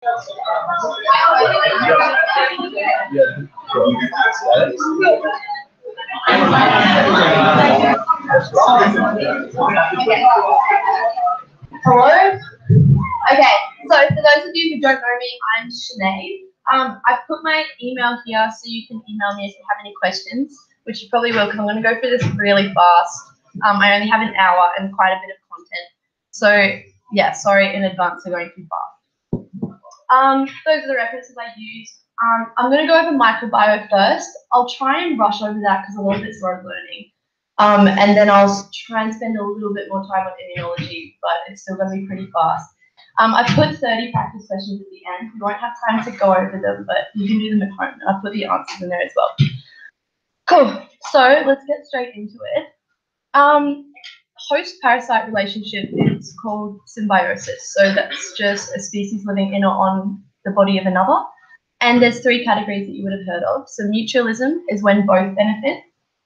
Hello. Okay, so for those of you who don't know me, I'm Sinead. Um, I've put my email here so you can email me if you have any questions, which you probably will because I'm going to go through this really fast. Um, I only have an hour and quite a bit of content. So yeah, sorry in advance for going too fast. Um, those are the references I use. Um, I'm going to go over microbiome first. I'll try and rush over that because a little bit slow learning. Um, and then I'll try and spend a little bit more time on immunology, but it's still going to be pretty fast. Um, I've put 30 practice questions at the end. We won't have time to go over them, but you can do them at home. I've put the answers in there as well. Cool. So let's get straight into it. Um, host-parasite relationship is called symbiosis. So that's just a species living in or on the body of another. And there's three categories that you would have heard of. So mutualism is when both benefit.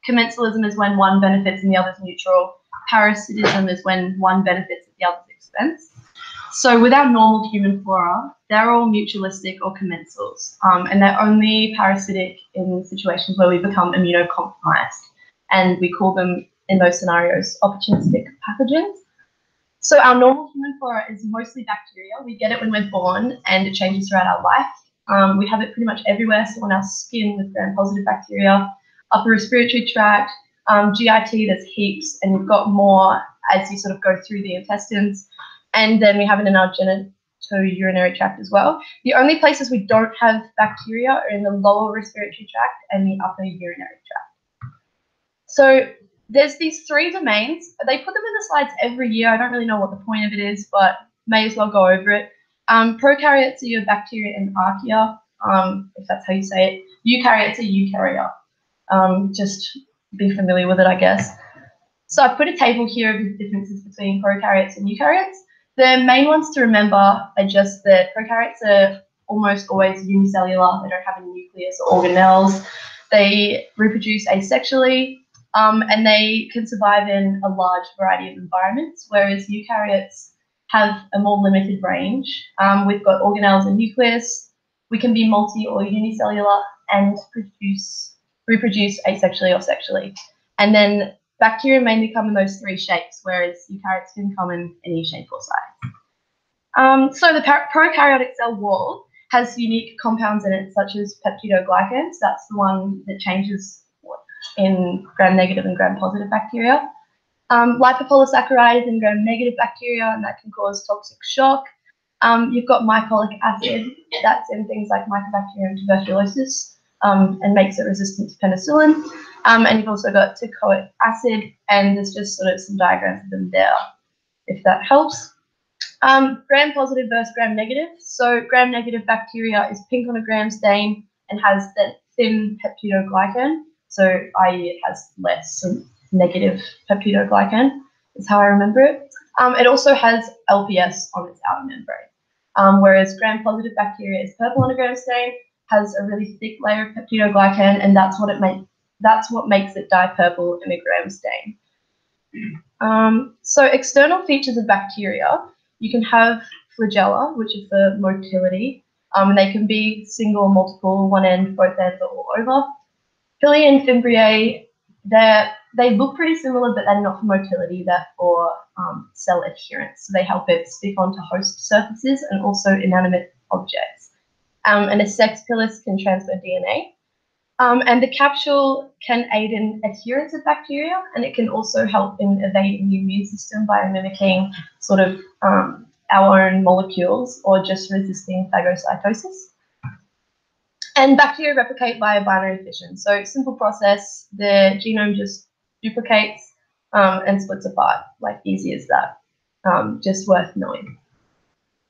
Commensalism is when one benefits and the other's neutral. Parasitism is when one benefits at the other's expense. So with our normal human flora, they're all mutualistic or commensals, um, and they're only parasitic in situations where we become immunocompromised, and we call them in those scenarios opportunistic pathogens. So our normal human flora is mostly bacteria. We get it when we're born, and it changes throughout our life. Um, we have it pretty much everywhere, so on our skin with gram-positive bacteria, upper respiratory tract, um, GIT, there's heaps, and you've got more as you sort of go through the intestines. And then we have it in our genitourinary tract as well. The only places we don't have bacteria are in the lower respiratory tract and the upper urinary tract. So there's these three domains. They put them in the slides every year. I don't really know what the point of it is, but may as well go over it. Um, prokaryotes are your bacteria and archaea, um, if that's how you say it. Eukaryotes are eukarya. Um, just be familiar with it, I guess. So I've put a table here of the differences between prokaryotes and eukaryotes. The main ones to remember are just that prokaryotes are almost always unicellular. They don't have any nucleus or organelles. They reproduce asexually, um, and they can survive in a large variety of environments, whereas eukaryotes have a more limited range. Um, we've got organelles and nucleus. We can be multi or unicellular and produce reproduce asexually or sexually. And then bacteria mainly come in those three shapes, whereas eukaryotes can come in any shape or size. Um, so the prokaryotic cell wall has unique compounds in it, such as peptidoglycans. That's the one that changes in gram-negative and gram-positive bacteria. Um, lipopolysaccharide is in gram-negative bacteria, and that can cause toxic shock. Um, you've got mycolic acid, that's in things like Mycobacterium tuberculosis um, and makes it resistant to penicillin. Um, and you've also got teichoic acid, and there's just sort of some diagrams of them there, if that helps. Um, gram positive versus gram negative. So gram negative bacteria is pink on a gram stain and has that thin peptidoglycan. So i.e. has less negative peptidoglycan is how I remember it. Um, it also has LPS on its outer membrane. Um, whereas gram-positive bacteria is purple on a gram stain, has a really thick layer of peptidoglycan, and that's what it makes. That's what makes it dye purple in a gram stain. Um, so external features of bacteria, you can have flagella, which is for motility, um, and they can be single, multiple, one end, both ends, or all over. Pili and Fimbriae, they look pretty similar, but they're not for motility, they're for um, cell adherence. So they help it stick onto host surfaces and also inanimate objects. Um, and a sex pilus can transfer DNA. Um, and the capsule can aid in adherence of bacteria, and it can also help in evading the immune system by mimicking sort of um, our own molecules or just resisting phagocytosis. And bacteria replicate via binary fission. So simple process, the genome just duplicates um, and splits apart, like easy as that. Um, just worth knowing.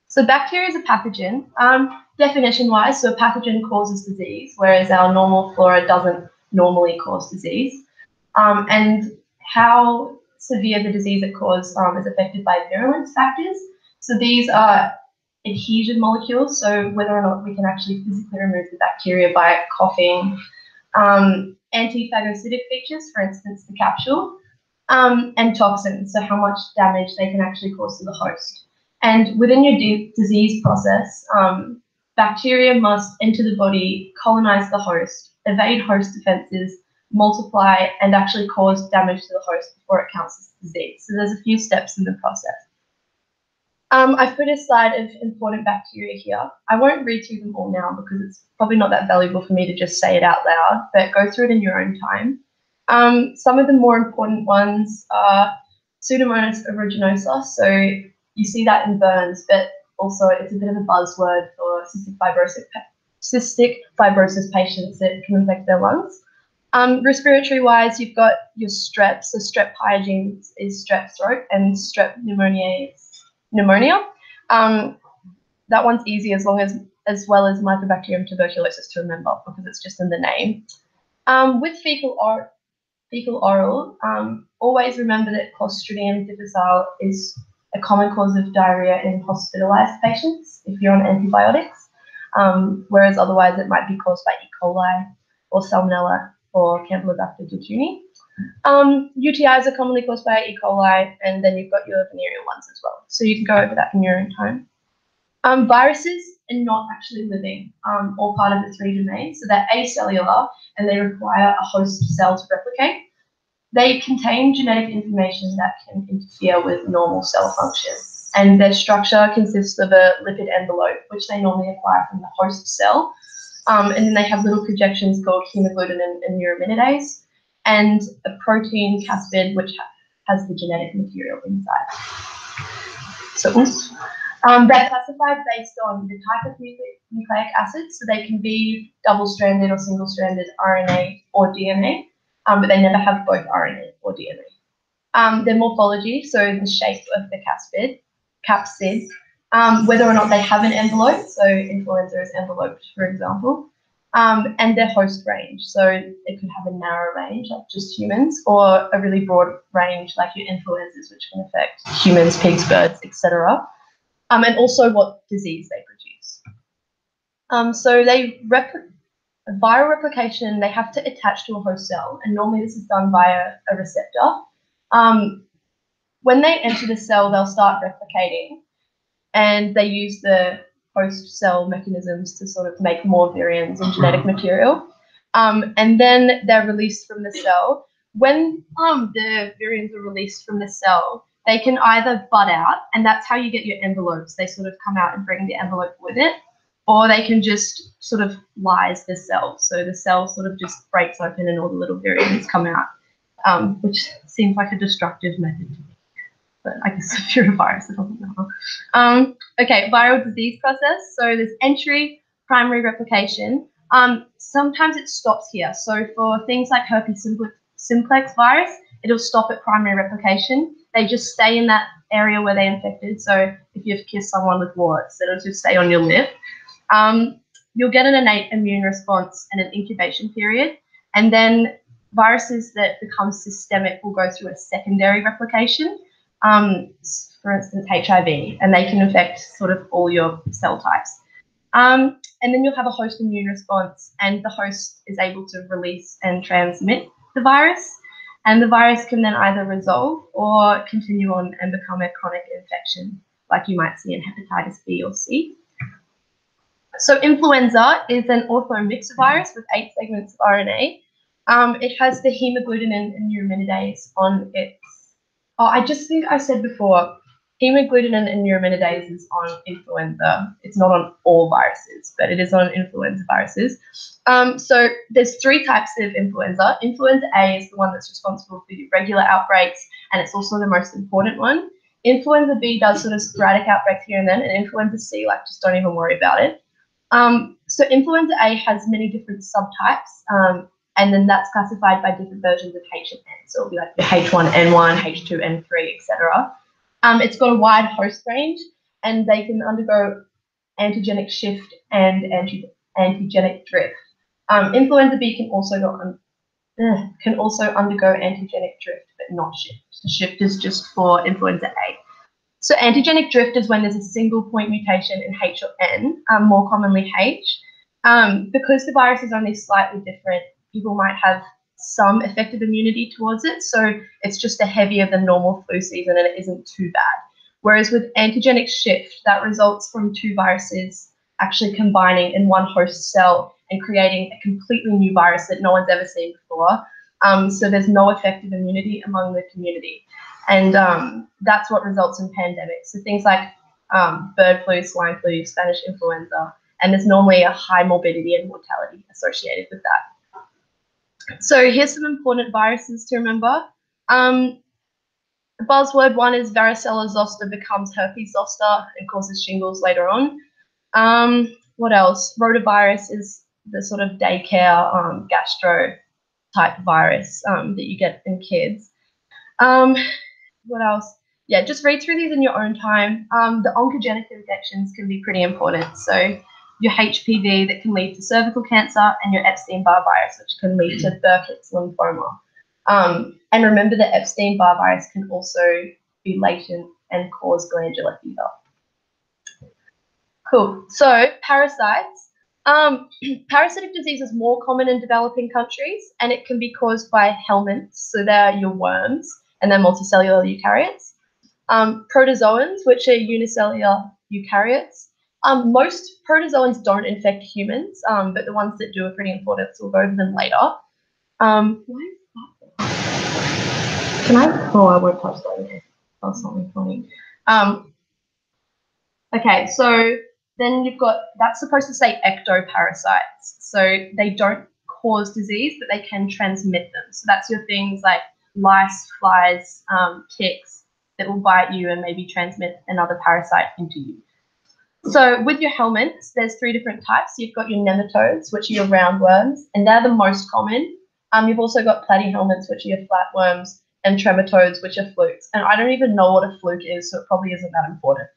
So bacteria is a pathogen. Um, Definition-wise, so a pathogen causes disease, whereas our normal flora doesn't normally cause disease. Um, and how severe the disease it causes um, is affected by virulence factors. So these are adhesion molecules, so whether or not we can actually physically remove the bacteria by coughing, um, antiphagocytic features, for instance, the capsule, um, and toxins, so how much damage they can actually cause to the host. And within your disease process, um, bacteria must enter the body, colonize the host, evade host defenses, multiply, and actually cause damage to the host before it counts as disease. So there's a few steps in the process. Um, I've put a slide of important bacteria here. I won't read through them all now because it's probably not that valuable for me to just say it out loud, but go through it in your own time. Um, some of the more important ones are Pseudomonas aeruginosa. So you see that in burns, but also it's a bit of a buzzword for cystic fibrosis, cystic fibrosis patients that can infect their lungs. Um, respiratory wise, you've got your strep. So strep pyogenes is strep throat and strep pneumoniae is pneumonia. Um, that one's easy as long as as well as Mycobacterium tuberculosis to remember because it's just in the name. Um, with fecal or fecal oral, um, always remember that Clostridium difficile is a common cause of diarrhea in hospitalized patients if you're on antibiotics, um, whereas otherwise it might be caused by E. coli or Salmonella or Campylobacter jejuni. Um, UTIs are commonly caused by E. coli, and then you've got your venereal ones as well. So you can go over that in your own time. Um, viruses are not actually living um, or part of the three domains. So they're acellular and they require a host cell to replicate. They contain genetic information that can interfere with normal cell function. And their structure consists of a lipid envelope, which they normally acquire from the host cell. Um, and then they have little projections called hemagglutinin and neuraminidase, and a protein caspid, which has the genetic material inside. So um, they're classified based on the type of nucleic acid, so they can be double-stranded or single-stranded RNA or DNA, um, but they never have both RNA or DNA. Um, their morphology, so the shape of the caspid, capsid, um, whether or not they have an envelope, so influenza is enveloped, for example, um, and their host range. So it could have a narrow range, like just humans, or a really broad range, like your influenzas, which can affect humans, pigs, birds, etc. Um, and also what disease they produce. Um, so they rep viral replication, they have to attach to a host cell, and normally this is done via a receptor. Um, when they enter the cell, they'll start replicating, and they use the host cell mechanisms to sort of make more virions in genetic material. Um, and then they're released from the cell. When um, the virions are released from the cell, they can either bud out, and that's how you get your envelopes. They sort of come out and bring the envelope with it, or they can just sort of lyse the cell. So the cell sort of just breaks open and all the little virions come out, um, which seems like a destructive method but I guess if you're a virus, it doesn't matter. Um, okay, viral disease process. So there's entry, primary replication. Um, sometimes it stops here. So for things like herpes simplex, simplex virus, it'll stop at primary replication. They just stay in that area where they're infected. So if you've kissed someone with warts, it'll just stay on your lip. Um, you'll get an innate immune response and an incubation period. And then viruses that become systemic will go through a secondary replication um, for instance, HIV, and they can infect sort of all your cell types. Um, and then you'll have a host immune response, and the host is able to release and transmit the virus. And the virus can then either resolve or continue on and become a chronic infection, like you might see in hepatitis B or C. So, influenza is an orthomyxovirus with eight segments of RNA. Um, it has the hemagglutinin and neuraminidase on its Oh, I just think I said before, hemagglutinin and neuraminidase is on influenza. It's not on all viruses, but it is on influenza viruses. Um, so there's three types of influenza. Influenza A is the one that's responsible for regular outbreaks, and it's also the most important one. Influenza B does sort of sporadic outbreaks here and then, and influenza C, like, just don't even worry about it. Um, so influenza A has many different subtypes. Um, and then that's classified by different versions of H and N. So it'll be like the H1N1, H2N3, etc. Um, it's got a wide host range, and they can undergo antigenic shift and anti antigenic drift. Um, influenza B can also on, uh, can also undergo antigenic drift, but not shift. Shift is just for influenza A. So antigenic drift is when there's a single point mutation in H or N, um, more commonly H. Um, because the virus is only slightly different, people might have some effective immunity towards it. So it's just a heavier than normal flu season and it isn't too bad. Whereas with antigenic shift, that results from two viruses actually combining in one host cell and creating a completely new virus that no one's ever seen before. Um, so there's no effective immunity among the community. And um, that's what results in pandemics. So things like um, bird flu, swine flu, Spanish influenza, and there's normally a high morbidity and mortality associated with that. So here's some important viruses to remember. Um, buzzword one is varicella zoster becomes herpes zoster and causes shingles later on. Um, what else? Rotavirus is the sort of daycare um, gastro type virus um, that you get in kids. Um, what else? Yeah, just read through these in your own time. Um, the oncogenic infections can be pretty important. So your HPV that can lead to cervical cancer and your Epstein-Barr virus, which can lead to Burkitt's lymphoma. Um, and remember that Epstein-Barr virus can also be latent and cause glandular fever. Cool. So parasites. Um, parasitic disease is more common in developing countries, and it can be caused by helminths. So they're your worms, and they're multicellular eukaryotes. Um, protozoans, which are unicellular eukaryotes. Um, most protozoans don't infect humans, um, but the ones that do are pretty important, so we'll go over them later. Um, Can I? Oh, I won't touch that. That's something funny. Okay, so then you've got, that's supposed to say ectoparasites. So they don't cause disease, but they can transmit them. So that's your things like lice, flies, um, ticks that will bite you and maybe transmit another parasite into you. So with your helminths, there's three different types. You've got your nematodes, which are your roundworms, and they're the most common. Um, you've also got platyhelminths, which are your flatworms, and trematodes, which are flukes. And I don't even know what a fluke is, so it probably isn't that important.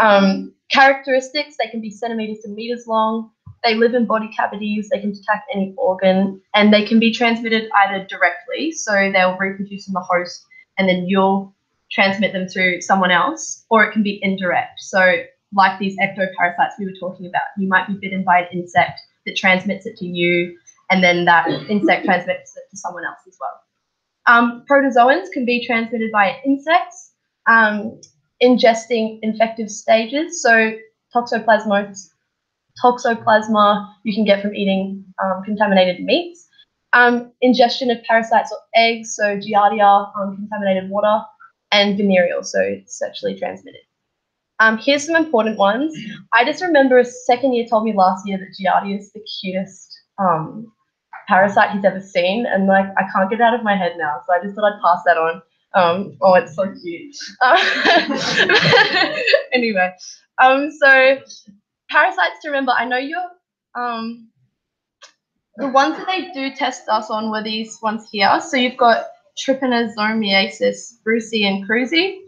Um, characteristics, they can be centimeters to meters long. They live in body cavities, they can attack any organ, and they can be transmitted either directly, so they'll reproduce in the host, and then you'll transmit them to someone else, or it can be indirect. So, like these ectoparasites we were talking about, you might be bitten by an insect that transmits it to you, and then that insect transmits it to someone else as well. Um, protozoans can be transmitted by insects. Um, ingesting infective stages. So toxoplasma, toxoplasma you can get from eating um, contaminated meats. Um, ingestion of parasites or eggs, so giardia, um, contaminated water, and venereal, so sexually transmitted. Um, here's some important ones. I just remember a second year told me last year that giardia is the cutest um, parasite he's ever seen, and like I can't get it out of my head now, so I just thought I'd pass that on. Um, oh, it's so cute. Uh, anyway, um, so parasites to remember. I know you're um, the ones that they do test us on were these ones here. So you've got trypanosomiasis brucei and cruzi.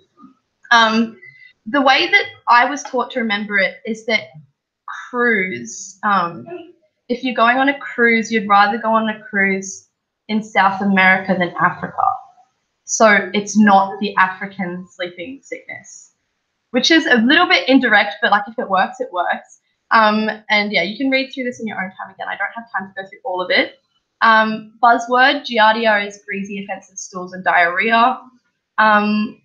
Um, the way that I was taught to remember it is that cruise. Um, if you're going on a cruise, you'd rather go on a cruise in South America than Africa. So it's not the African sleeping sickness, which is a little bit indirect, but like if it works, it works. Um, and yeah, you can read through this in your own time again. I don't have time to go through all of it. Um, buzzword, Giardia is greasy, offensive stools and diarrhea. Um,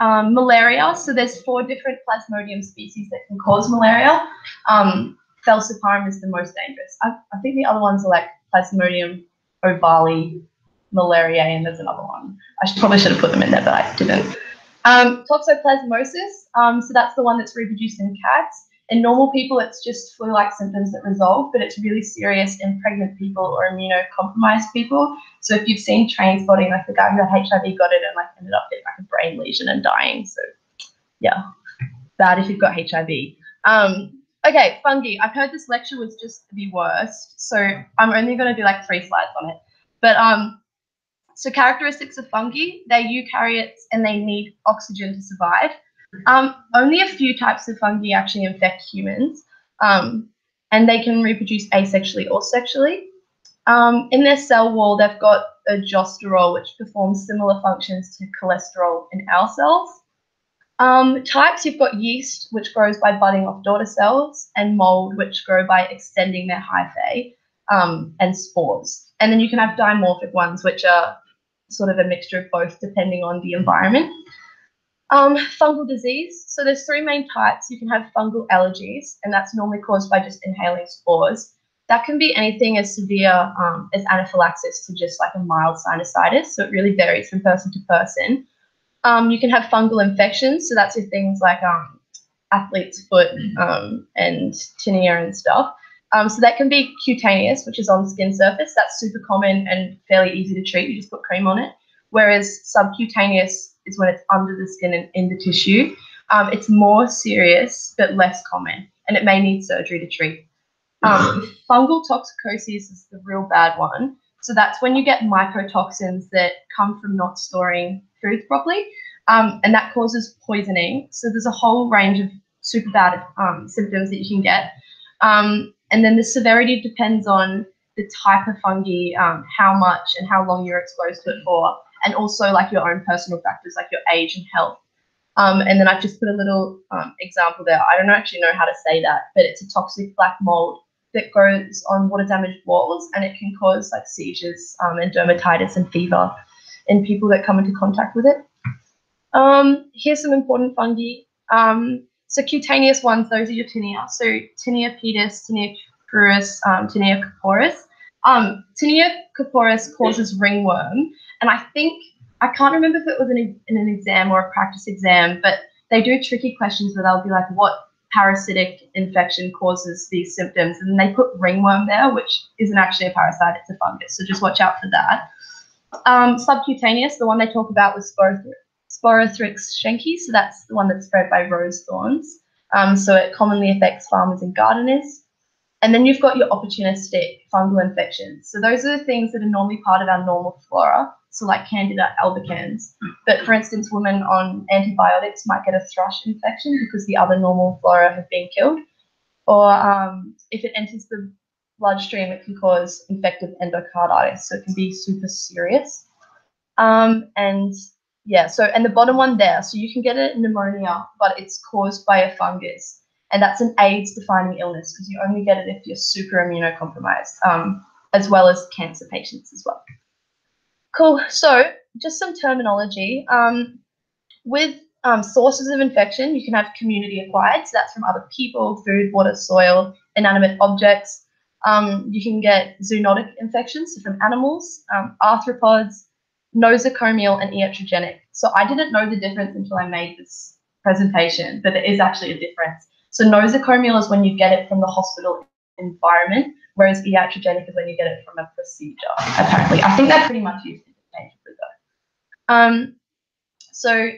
um, malaria, so there's four different plasmodium species that can cause malaria. Um, falciparum is the most dangerous. I, I think the other ones are like plasmodium ovale, malaria, and there's another one. I should, probably should have put them in there, but I didn't. Um, toxoplasmosis, um, so that's the one that's reproduced in cats. In normal people, it's just flu-like symptoms that resolve, but it's really serious in pregnant people or immunocompromised people. So if you've seen Trainspotting, like the guy who had HIV got it and like ended up getting like a brain lesion and dying. So yeah, bad if you've got HIV. Um, okay, fungi. I've heard this lecture was just the worst, so I'm only going to do like three slides on it. But um, so characteristics of fungi, they're eukaryotes and they need oxygen to survive. Um, only a few types of fungi actually infect humans, um, and they can reproduce asexually or sexually. Um, in their cell wall, they've got a which performs similar functions to cholesterol in our cells. Um, types, you've got yeast, which grows by budding off daughter cells, and mold, which grow by extending their hyphae, um, and spores. And then you can have dimorphic ones, which are sort of a mixture of both depending on the environment. Um, fungal disease. So there's three main types. You can have fungal allergies, and that's normally caused by just inhaling spores. That can be anything as severe um, as anaphylaxis to just like a mild sinusitis. So it really varies from person to person. Um, you can have fungal infections. So that's your things like um, athlete's foot um, and tinea and stuff. Um, so that can be cutaneous, which is on the skin surface. That's super common and fairly easy to treat. You just put cream on it. Whereas subcutaneous is when it's under the skin and in the tissue. Um, it's more serious but less common, and it may need surgery to treat. Um, fungal toxicosis is the real bad one. So that's when you get mycotoxins that come from not storing foods properly, um, and that causes poisoning. So there's a whole range of super bad um, symptoms that you can get. Um, and then the severity depends on the type of fungi, um, how much and how long you're exposed to it for, and also like your own personal factors like your age and health. Um, and then I've just put a little um, example there. I don't actually know how to say that, but it's a toxic black mold that grows on water damaged walls and it can cause like seizures um, and dermatitis and fever in people that come into contact with it. Um, here's some important fungi. Um, so cutaneous ones, those are your tinea. So tinea pedis, tinea cruris, um, tinea corporis. Um, tinea corporis causes ringworm, and I think I can't remember if it was in, in an exam or a practice exam, but they do tricky questions where they'll be like, "What parasitic infection causes these symptoms?" And they put ringworm there, which isn't actually a parasite; it's a fungus. So just watch out for that. Um, subcutaneous, the one they talk about was Sporothrix schenckii, so that's the one that's spread by rose thorns. Um, so it commonly affects farmers and gardeners. And then you've got your opportunistic fungal infections. So those are the things that are normally part of our normal flora, so like Candida albicans. But for instance, women on antibiotics might get a thrush infection because the other normal flora have been killed. Or um, if it enters the bloodstream, it can cause infective endocarditis, so it can be super serious. Um, and yeah, so and the bottom one there, so you can get a pneumonia, but it's caused by a fungus, and that's an AIDS-defining illness because you only get it if you're super immunocompromised, um, as well as cancer patients as well. Cool. So just some terminology. Um, with um, sources of infection, you can have community acquired, so that's from other people, food, water, soil, inanimate objects. Um, you can get zoonotic infections, so from animals, um, arthropods, nosocomial and iatrogenic. So I didn't know the difference until I made this presentation, but there is actually a difference. So nosocomial is when you get it from the hospital environment, whereas iatrogenic is when you get it from a procedure, apparently. I think they're pretty much used interchangeably though. Um, so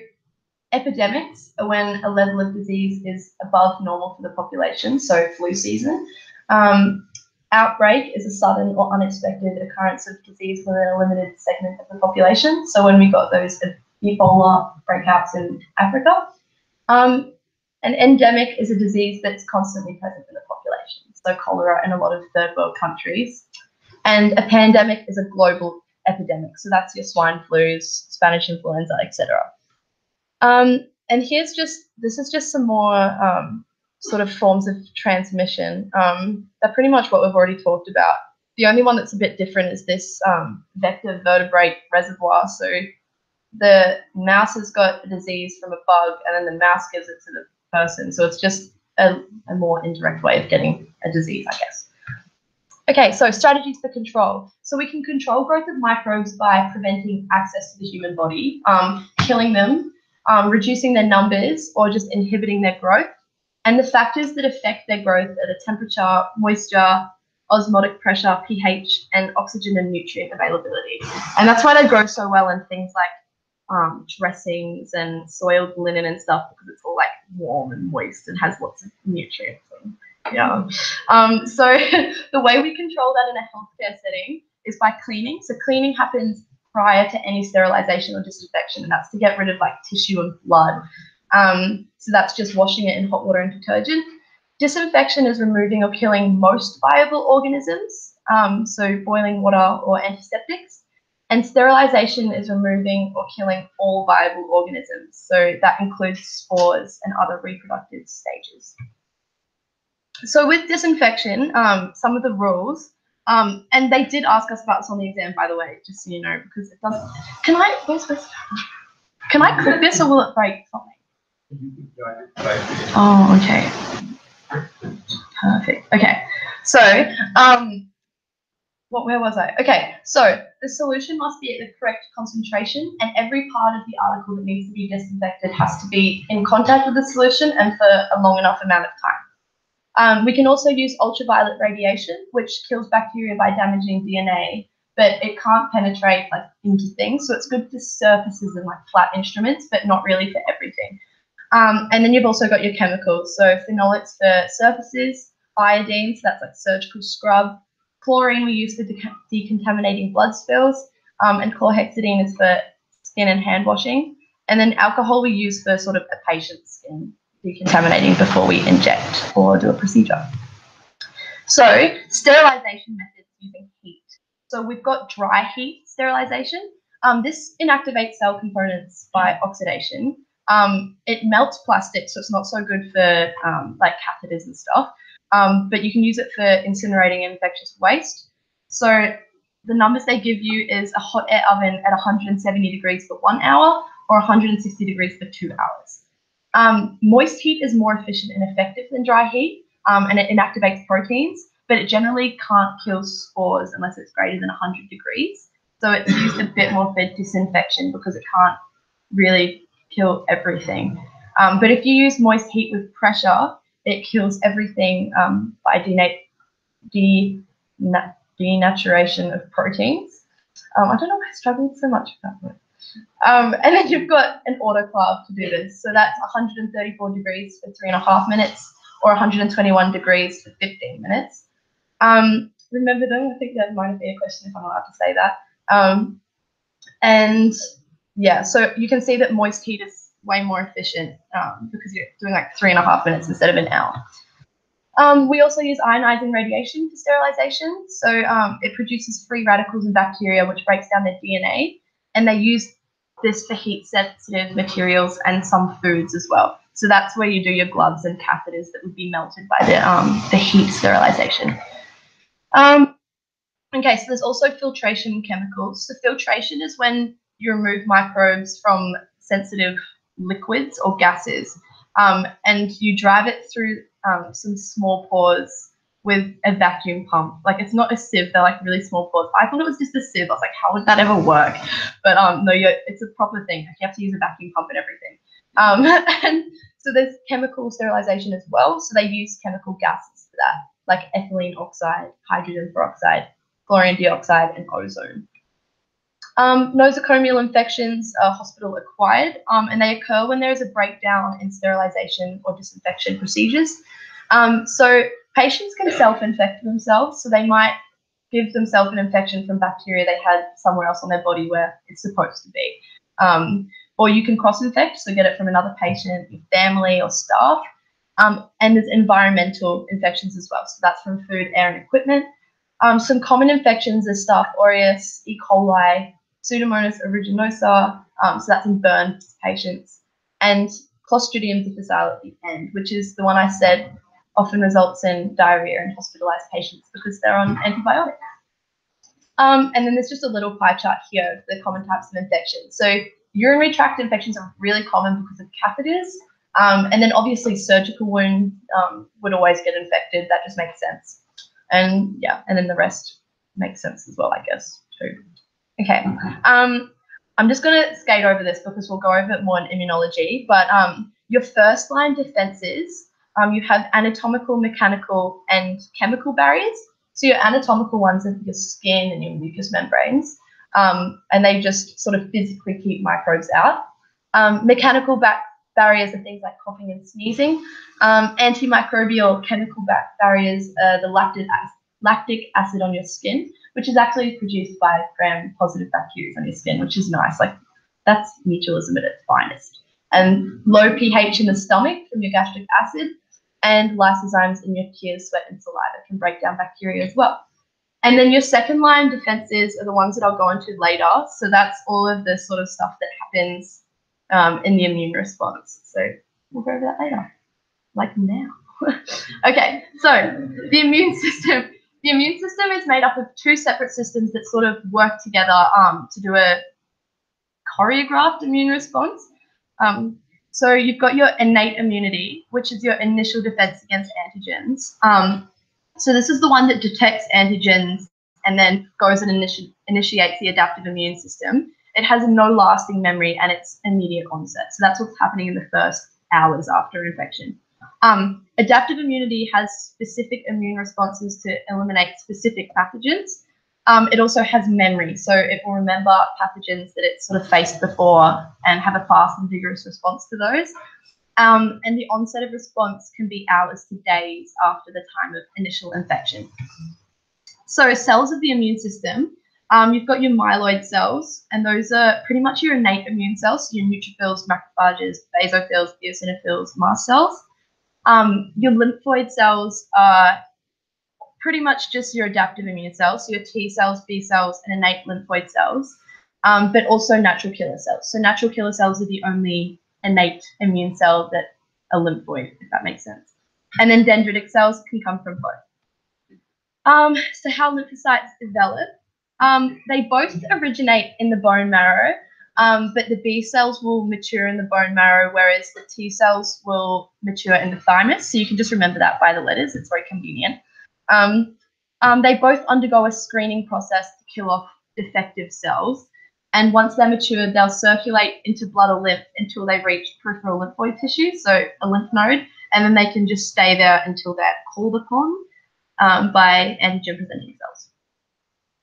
epidemics are when a level of disease is above normal for the population, so flu season. Um, outbreak is a sudden or unexpected occurrence of disease within a limited segment of the population. So when we got those Ebola breakouts in Africa. Um, an endemic is a disease that's constantly present in the population, so cholera in a lot of third world countries. And a pandemic is a global epidemic, so that's your swine flus, Spanish influenza, etc. Um, and here's just this is just some more um, sort of forms of transmission. Um, they're pretty much what we've already talked about. The only one that's a bit different is this um, vector vertebrate reservoir. So the mouse has got a disease from a bug, and then the mouse gives it to the person. So it's just a, a more indirect way of getting a disease, I guess. Okay, so strategies for control. So we can control growth of microbes by preventing access to the human body, um, killing them, um, reducing their numbers, or just inhibiting their growth and the factors that affect their growth are the temperature, moisture, osmotic pressure, pH, and oxygen and nutrient availability. And that's why they grow so well in things like um, dressings and soiled linen and stuff because it's all like warm and moist and has lots of nutrients. And, yeah. Um, so the way we control that in a healthcare setting is by cleaning. So cleaning happens prior to any sterilization or disinfection, and that's to get rid of like tissue and blood. Um, so that's just washing it in hot water and detergent. Disinfection is removing or killing most viable organisms, um, so boiling water or antiseptics. And sterilization is removing or killing all viable organisms. So that includes spores and other reproductive stages. So with disinfection, um, some of the rules, um, and they did ask us about this on the exam, by the way, just so you know, because it doesn't. Can I? Where's, Can I cook this or will it break something? Oh, okay. Perfect. Okay. So, um, what, where was I? Okay. So the solution must be at the correct concentration, and every part of the article that needs to be disinfected has to be in contact with the solution and for a long enough amount of time. Um, we can also use ultraviolet radiation, which kills bacteria by damaging DNA, but it can't penetrate like into things. So it's good for surfaces and like flat instruments, but not really for everything. Um, and then you've also got your chemicals. So phenolics for surfaces, iodine, so that's like surgical scrub. Chlorine we use for decontaminating blood spills, um, and chlorhexidine is for skin and hand washing. And then alcohol we use for sort of a patient's skin decontaminating before we inject or do a procedure. So sterilization methods using heat. So we've got dry heat sterilization. Um, this inactivates cell components by oxidation. Um, it melts plastic, so it's not so good for um, like catheters and stuff. Um, but you can use it for incinerating infectious waste. So the numbers they give you is a hot air oven at 170 degrees for one hour or 160 degrees for two hours. Um, moist heat is more efficient and effective than dry heat, um, and it inactivates proteins, but it generally can't kill spores unless it's greater than 100 degrees. So it's used a bit more for disinfection because it can't really kill everything. Um, but if you use moist heat with pressure, it kills everything um, by denaturation of proteins. Um, I don't know why I struggled so much with that word. Um, and then you've got an autoclave to do this. So that's 134 degrees for three and a half minutes or 121 degrees for 15 minutes. Um, remember though, I think that might be a question if I'm allowed to say that. Um, and yeah, so you can see that moist heat is way more efficient um, because you're doing like three and a half minutes instead of an hour. Um, we also use ionizing radiation for sterilization. So um, it produces free radicals in bacteria, which breaks down their DNA. And they use this for heat sensitive materials and some foods as well. So that's where you do your gloves and catheters that would be melted by the, um, the heat sterilization. Um, okay, so there's also filtration chemicals. So filtration is when you remove microbes from sensitive liquids or gases um, and you drive it through um, some small pores with a vacuum pump. Like it's not a sieve; they're like really small pores. I thought it was just a sieve. I was like, how would that ever work? But um, no, it's a proper thing. Like you have to use a vacuum pump and everything. Um, and so there's chemical sterilization as well. So they use chemical gases for that, like ethylene oxide, hydrogen peroxide, chlorine dioxide, and ozone. Um, nosocomial infections are hospital acquired, um, and they occur when there is a breakdown in sterilization or disinfection procedures. Um, so Patients can self-infect themselves, so they might give themselves an infection from bacteria they had somewhere else on their body where it's supposed to be. Um, or you can cross-infect, so get it from another patient, family, or staff. Um, and there's environmental infections as well, so that's from food, air, and equipment. Um, some common infections are Staph aureus, E. coli, Pseudomonas aeruginosa, um, so that's in burn patients, and Clostridium difficile at the end, which is the one I said often results in diarrhea in hospitalized patients because they're on antibiotics. Um, and then there's just a little pie chart here of the common types of infections. So urinary tract infections are really common because of catheters. Um, and then obviously surgical wound um, would always get infected. That just makes sense. And yeah, and then the rest makes sense as well, I guess, too. Okay. Um, I'm just going to skate over this because we'll go over it more in immunology. But um, your first line defenses um, you have anatomical, mechanical, and chemical barriers. So your anatomical ones are your skin and your mucous membranes, um, and they just sort of physically keep microbes out. Um, mechanical ba- barriers are things like coughing and sneezing. Um, antimicrobial chemical ba- barriers are the lactic acid on your skin, which is actually produced by gram-positive bacteria on your skin, which is nice. Like that's mutualism at its finest. And low pH in the stomach from your gastric acid and lysozymes in your tears, sweat, and saliva can break down bacteria as well. And then your second line defenses are the ones that I'll go into later. So that's all of the sort of stuff that happens um, in the immune response. So we'll go over that later, like now. okay, so the immune system. The immune system is made up of two separate systems that sort of work together um, to do a choreographed immune response. Um, so you've got your innate immunity, which is your initial defense against antigens. Um, so this is the one that detects antigens and then goes and initi- initiates the adaptive immune system. It has no lasting memory and it's immediate onset. So that's what's happening in the first hours after infection. Um, adaptive immunity has specific immune responses to eliminate specific pathogens. Um, it also has memory, so it will remember pathogens that it sort of faced before and have a fast and vigorous response to those. Um, and the onset of response can be hours to days after the time of initial infection. So, cells of the immune system, um, you've got your myeloid cells, and those are pretty much your innate immune cells, so your neutrophils, macrophages, basophils, eosinophils, mast cells. Um, your lymphoid cells are pretty much just your adaptive immune cells, so your T cells, B cells, and innate lymphoid cells, um, but also natural killer cells. So natural killer cells are the only innate immune cell that are lymphoid, if that makes sense. And then dendritic cells can come from both. Um, so how lymphocytes develop, um, they both originate in the bone marrow, um, but the B cells will mature in the bone marrow, whereas the T cells will mature in the thymus. So you can just remember that by the letters. It's very convenient. Um, um, they both undergo a screening process to kill off defective cells. And once they're matured, they'll circulate into blood or lymph until they reach peripheral lymphoid tissue, so a lymph node, and then they can just stay there until they're called upon um, by antigen presenting cells.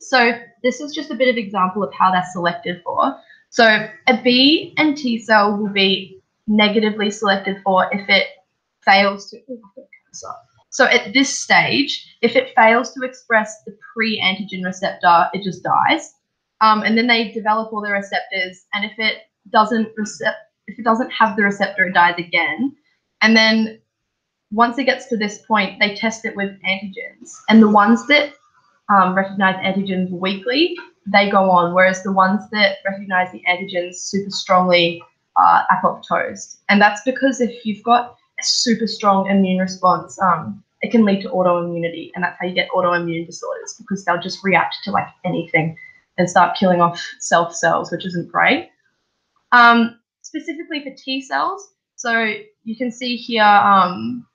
So this is just a bit of example of how they're selected for. So a B and T cell will be negatively selected for if it fails to. So at this stage, if it fails to express the pre-antigen receptor, it just dies. Um, and then they develop all the receptors, and if it doesn't recept, if it doesn't have the receptor, it dies again. And then once it gets to this point, they test it with antigens, and the ones that um, recognize antigens weakly, they go on, whereas the ones that recognize the antigens super strongly are apoptosed. And that's because if you've got a super strong immune response, um, it can lead to autoimmunity, and that's how you get autoimmune disorders because they'll just react to like anything and start killing off self cells, which isn't great. Um, specifically for T cells, so you can see here, um,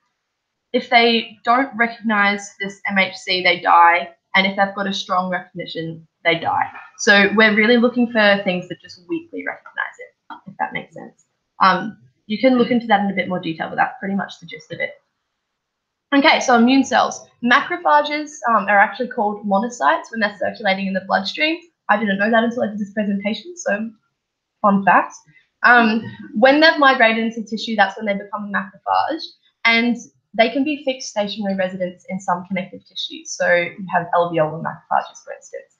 if they don't recognize this MHC, they die, and if they've got a strong recognition, they die. So we're really looking for things that just weakly recognize it, if that makes sense. Um, you can look into that in a bit more detail, but that's pretty much the gist of it. Okay, so immune cells. Macrophages um, are actually called monocytes when they're circulating in the bloodstream. I didn't know that until I did this presentation, so fun fact. Um, when they've migrated into tissue, that's when they become a macrophage, and they can be fixed stationary residents in some connective tissues. So you have alveolar macrophages, for instance.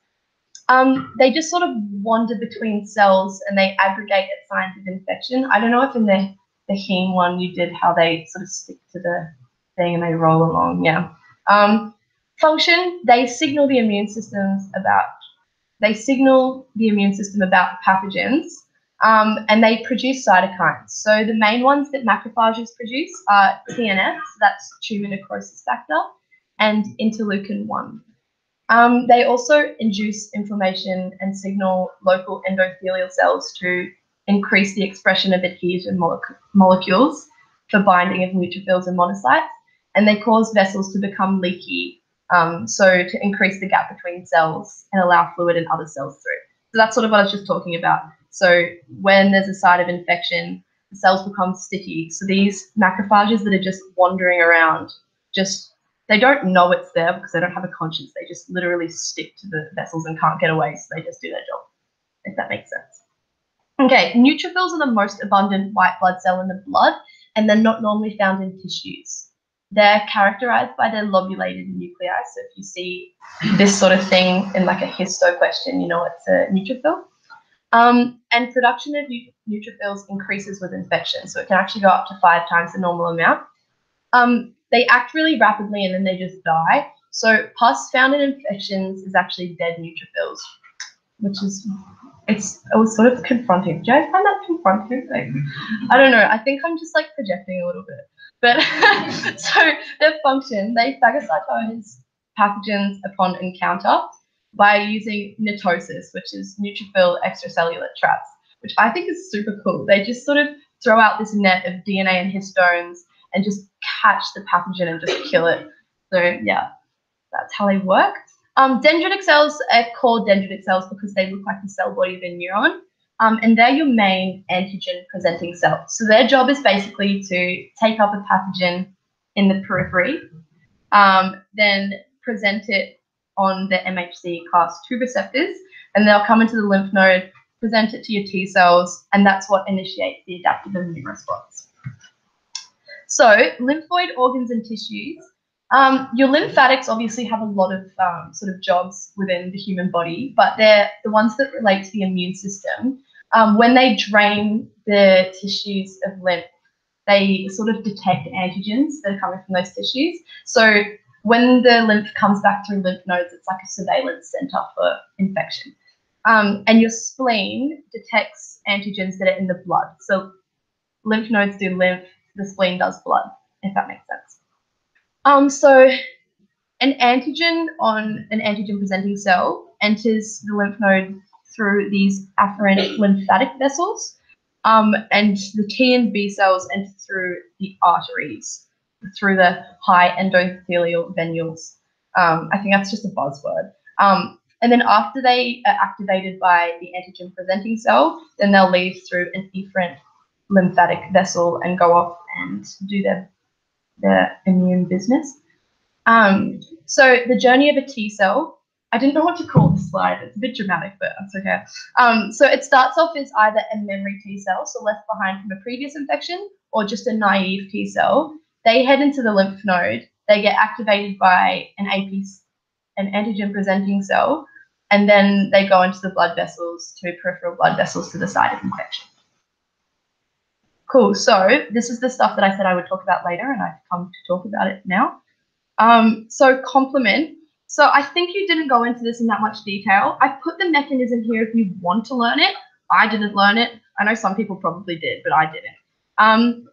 Um, they just sort of wander between cells and they aggregate at signs of infection. I don't know if in the, the heme one you did how they sort of stick to the thing and they roll along. Yeah. Um, function, they signal the immune systems about, they signal the immune system about pathogens um, and they produce cytokines. So the main ones that macrophages produce are TNF, so that's tumor necrosis factor, and interleukin 1. Um, they also induce inflammation and signal local endothelial cells to increase the expression of adhesion molecules for binding of neutrophils and monocytes, and they cause vessels to become leaky, um, so to increase the gap between cells and allow fluid and other cells through. So that's sort of what I was just talking about. So when there's a site of infection, the cells become sticky. So these macrophages that are just wandering around just they don't know it's there because they don't have a conscience. They just literally stick to the vessels and can't get away, so they just do their job, if that makes sense. Okay, neutrophils are the most abundant white blood cell in the blood, and they're not normally found in tissues. They're characterized by their lobulated nuclei. So if you see this sort of thing in like a histo question, you know it's a neutrophil. Um, and production of neutrophils increases with infection, so it can actually go up to five times the normal amount. Um, they act really rapidly and then they just die. So pus found in infections is actually dead neutrophils, which is it's it was sort of confronting. Do you find that confronting? Like, I don't know. I think I'm just like projecting a little bit. But so their function, they phagocytose pathogens upon encounter by using netosis, which is neutrophil extracellular traps which I think is super cool. They just sort of throw out this net of DNA and histones and just catch the pathogen and just kill it. So yeah, that's how they work. Um, dendritic cells are called dendritic cells because they look like the cell body of a neuron. Um, and they're your main antigen presenting cells. So their job is basically to take up a pathogen in the periphery, um, then present it on the MHC class 2 receptors, and they'll come into the lymph node, present it to your T cells, and that's what initiates the adaptive immune response. So, lymphoid organs and tissues. Um, your lymphatics obviously have a lot of um, sort of jobs within the human body, but they're the ones that relate to the immune system. Um, when they drain the tissues of lymph, they sort of detect antigens that are coming from those tissues. So when the lymph comes back through lymph nodes, it's like a surveillance center for infection. Um, and your spleen detects antigens that are in the blood. So lymph nodes do lymph, the spleen does blood, if that makes sense. Um, so an antigen on an antigen presenting cell enters the lymph node through these afferent lymphatic vessels, um, and the T and B cells enter through the arteries, through the high endothelial venules. Um, I think that's just a buzzword. Um, and then after they are activated by the antigen presenting cell, then they'll leave through an efferent lymphatic vessel and go off and do their, their immune business. Um, so the journey of a T cell, I didn't know what to call this slide. It's a bit dramatic, but that's okay. Um, so it starts off as either a memory T cell, so left behind from a previous infection, or just a naive T cell. They head into the lymph node. They get activated by an AP an antigen presenting cell, and then they go into the blood vessels to peripheral blood vessels to the site of infection. Cool. So this is the stuff that I said I would talk about later, and I've come to talk about it now. Um, so complement. So I think you didn't go into this in that much detail. I put the mechanism here if you want to learn it. I didn't learn it. I know some people probably did, but I didn't. Um,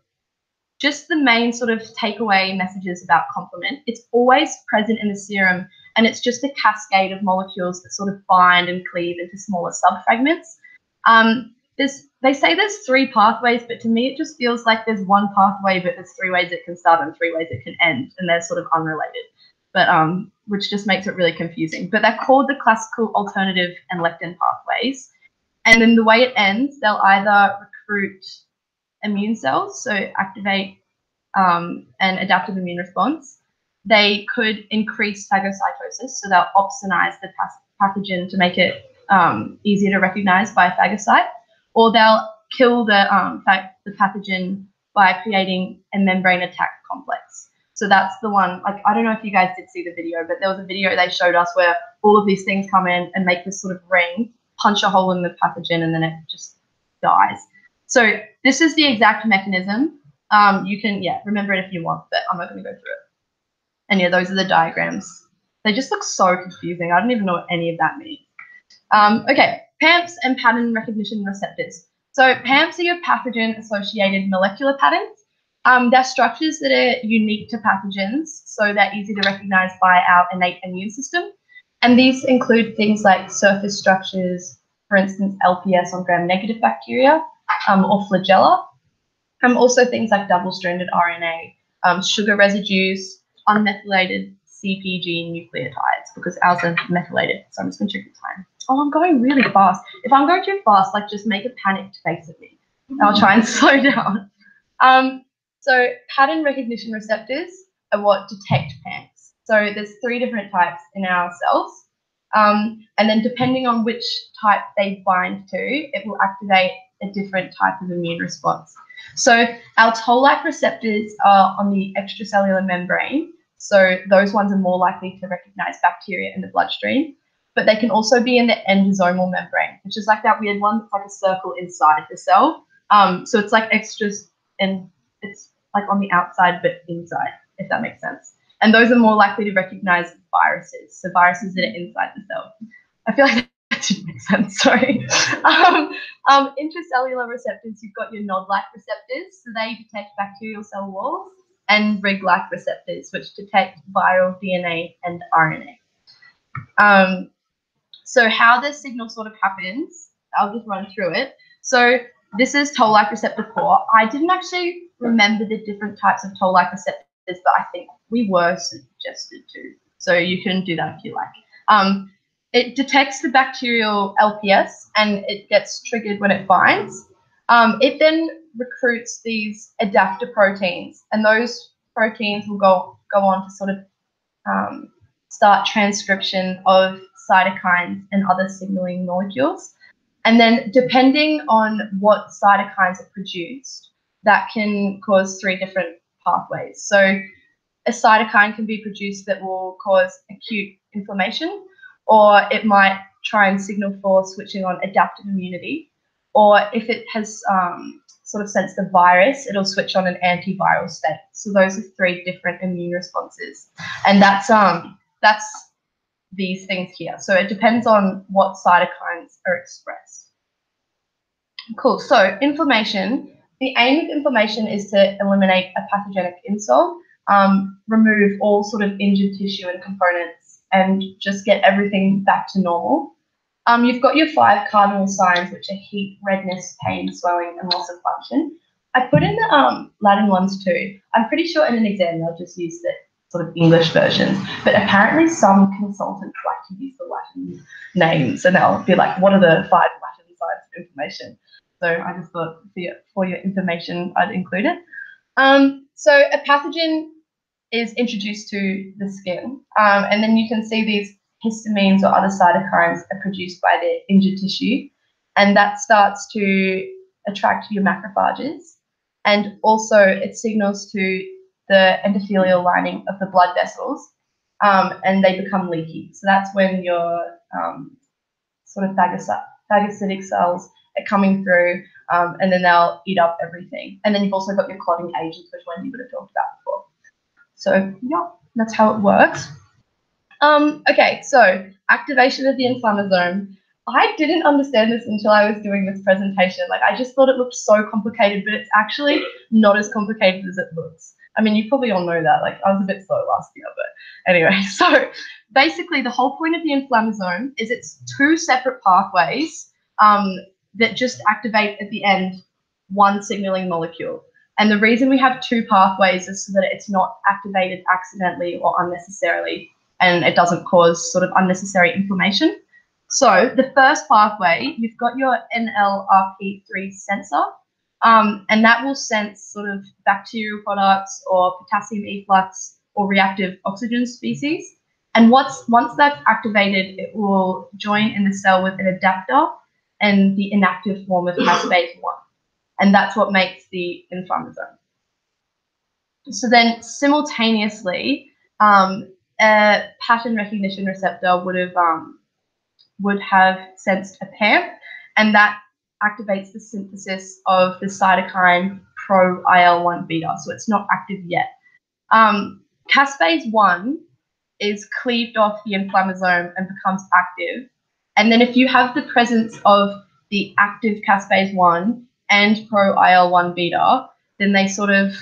just the main sort of takeaway messages about complement. It's always present in the serum and it's just a cascade of molecules that sort of bind and cleave into smaller subfragments. Um, there's, they say there's three pathways, but to me it just feels like there's one pathway, but there's three ways it can start and three ways it can end, and they're sort of unrelated. But um, which just makes it really confusing. But they're called the classical, alternative, and lectin pathways. And then the way it ends, they'll either recruit immune cells, so activate um, an adaptive immune response, they could increase phagocytosis, so they'll opsonize the pathogen to make it um, easier to recognize by a phagocyte, or they'll kill the, um, the pathogen by creating a membrane attack complex. So that's the one, like, I don't know if you guys did see the video, but there was a video they showed us where all of these things come in and make this sort of ring, punch a hole in the pathogen, and then it just dies. So this is the exact mechanism. Um, you can, yeah, remember it if you want, but I'm not going to go through it. And yeah, those are the diagrams. They just look so confusing. I don't even know what any of that means. Um, okay, PAMPs and pattern recognition receptors. So PAMPs are your pathogen-associated molecular patterns. Um, they're structures that are unique to pathogens, so they're easy to recognize by our innate immune system. And these include things like surface structures, for instance, LPS on gram-negative bacteria, um, or flagella. Um, also things like double-stranded RNA, um, sugar residues, unmethylated CPG nucleotides because ours are methylated. So I'm just going to check the time. Oh, I'm going really fast. If I'm going too fast, like just make a panicked face at me. I'll try and slow down. Um, so pattern recognition receptors are what detect PAMPs. So there's three different types in our cells. Um, and then depending on which type they bind to, it will activate a different type of immune response. So our toll-like receptors are on the extracellular membrane. So those ones are more likely to recognize bacteria in the bloodstream. But they can also be in the endosomal membrane, which is like that weird one that's like a circle inside the cell. Um, so it's like extras and it's like on the outside but inside, if that makes sense. And those are more likely to recognize viruses, so viruses that are inside the cell. I feel like that didn't make sense, sorry. um, um, intracellular receptors, you've got your nod-like receptors, so they detect bacterial cell walls, and RIG-like receptors, which detect viral DNA and RNA. Um, so how this signal sort of happens, I'll just run through it. So this is toll-like receptor 4. I didn't actually remember the different types of toll-like receptors, but I think we were suggested to. So you can do that if you like. Um, it detects the bacterial LPS and it gets triggered when it binds. Um, it then recruits these adapter proteins, and those proteins will go go on to sort of um, start transcription of cytokines and other signaling molecules. And then, depending on what cytokines are produced, that can cause three different pathways. So, a cytokine can be produced that will cause acute inflammation, or it might try and signal for switching on adaptive immunity, or if it has um, sort of sensed the virus, it'll switch on an antiviral state. So those are three different immune responses, and that's um that's these things here. So it depends on what cytokines are expressed. Cool. So inflammation. The aim of inflammation is to eliminate a pathogenic insult, um, remove all sort of injured tissue and components, and just get everything back to normal. Um, you've got your five cardinal signs, which are heat, redness, pain, swelling, and loss of function. I put in the um, Latin ones too. I'm pretty sure in an exam they'll just use the sort of English versions, but apparently some consultants like to use the Latin names, and they'll be like, "What are the five Latin signs of inflammation?" So I just thought for your, for your information, I'd include it. Um, so a pathogen is introduced to the skin, um, and then you can see these histamines or other cytokines are produced by the injured tissue, and that starts to attract your macrophages. And also, it signals to the endothelial lining of the blood vessels, um, and they become leaky. So that's when your um, sort of phagocytic cells are coming through, um, and then they'll eat up everything. And then you've also got your clotting agents, which Wendy would have talked about before. So yeah, that's how it works. Um, okay, so activation of the inflammasome. I didn't understand this until I was doing this presentation. Like, I just thought it looked so complicated, but it's actually not as complicated as it looks. I mean, you probably all know that. Like, I was a bit slow last year, but anyway. So, basically, the whole point of the inflammasome is it's two separate pathways um, that just activate at the end one signaling molecule. And the reason we have two pathways is so that it's not activated accidentally or unnecessarily and it doesn't cause sort of unnecessary inflammation. So the first pathway, you've got your NLRP3 sensor, um, and that will sense sort of bacterial products or potassium efflux or reactive oxygen species. And once, once that's activated, it will join in the cell with an adapter and the inactive form of caspase 1. And that's what makes the inflammasome. So then simultaneously, um, a pattern recognition receptor would have um, would have sensed a PAMP, and that activates the synthesis of the cytokine pro IL-1 beta. So it's not active yet. Um, caspase 1 is cleaved off the inflammasome and becomes active. And then if you have the presence of the active caspase 1 and pro IL-1 beta, then they sort of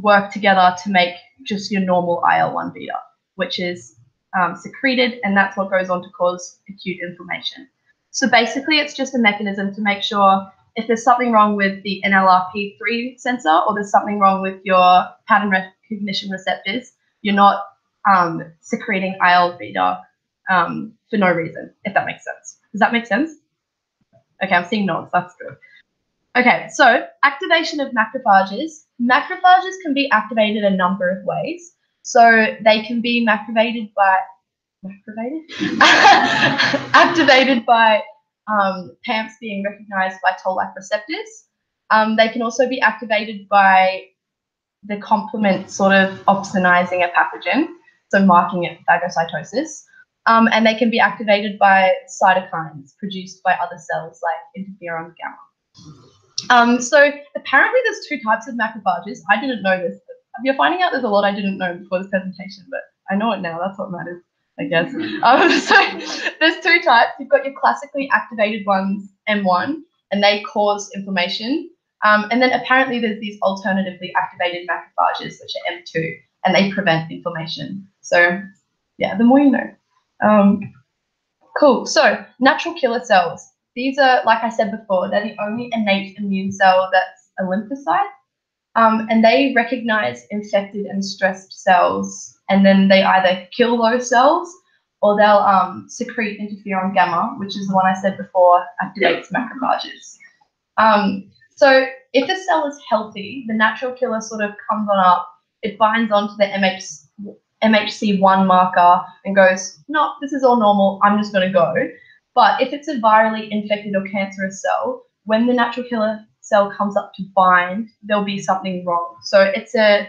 work together to make just your normal IL-1 beta which is um, secreted, and that's what goes on to cause acute inflammation. So basically, it's just a mechanism to make sure if there's something wrong with the NLRP3 sensor or there's something wrong with your pattern recognition receptors, you're not um, secreting IL beta um, for no reason, if that makes sense. Does that make sense? Okay, I'm seeing nods. That's good. Okay, so activation of macrophages. Macrophages can be activated a number of ways. So they can be macrovated by macrovated activated by um, PAMPs being recognized by toll-like receptors. Um, they can also be activated by the complement sort of opsonizing a pathogen, so marking it for phagocytosis. Um, and they can be activated by cytokines produced by other cells like interferon gamma. Um, so apparently there's two types of macrophages. I didn't know this, you're finding out there's a lot I didn't know before this presentation, but I know it now. That's what matters, I guess. Um, so there's two types. You've got your classically activated ones, M1, and they cause inflammation. Um, and then apparently there's these alternatively activated macrophages, which are M2, and they prevent inflammation. So yeah, the more you know. Um, cool. So natural killer cells. these are, like I said before, they're the only innate immune cell that's a lymphocyte. Um, and they recognize infected and stressed cells, and then they either kill those cells or they'll um, secrete interferon gamma, which is the one I said before, activates macrophages. Um, so if a cell is healthy, the natural killer sort of comes on up, it binds onto the MH, MHC1 marker and goes, no, this is all normal, I'm just going to go. But if it's a virally infected or cancerous cell, when the natural killer cell comes up to bind, there'll be something wrong. So it's a,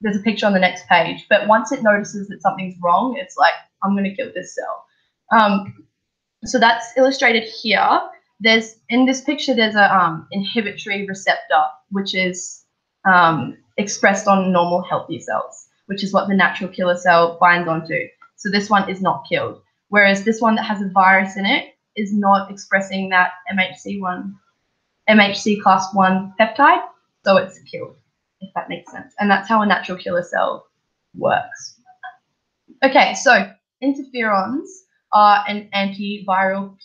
there's a picture on the next page, but once it notices that something's wrong, it's like, I'm going to kill this cell. Um, so that's illustrated here. There's in this picture, there's a um, inhibitory receptor, which is um, expressed on normal healthy cells, which is what the natural killer cell binds onto. So this one is not killed. Whereas this one that has a virus in it is not expressing that MHC1, MHC class 1 peptide, so it's killed, if that makes sense. And that's how a natural killer cell works. Okay, so interferons are an antiviral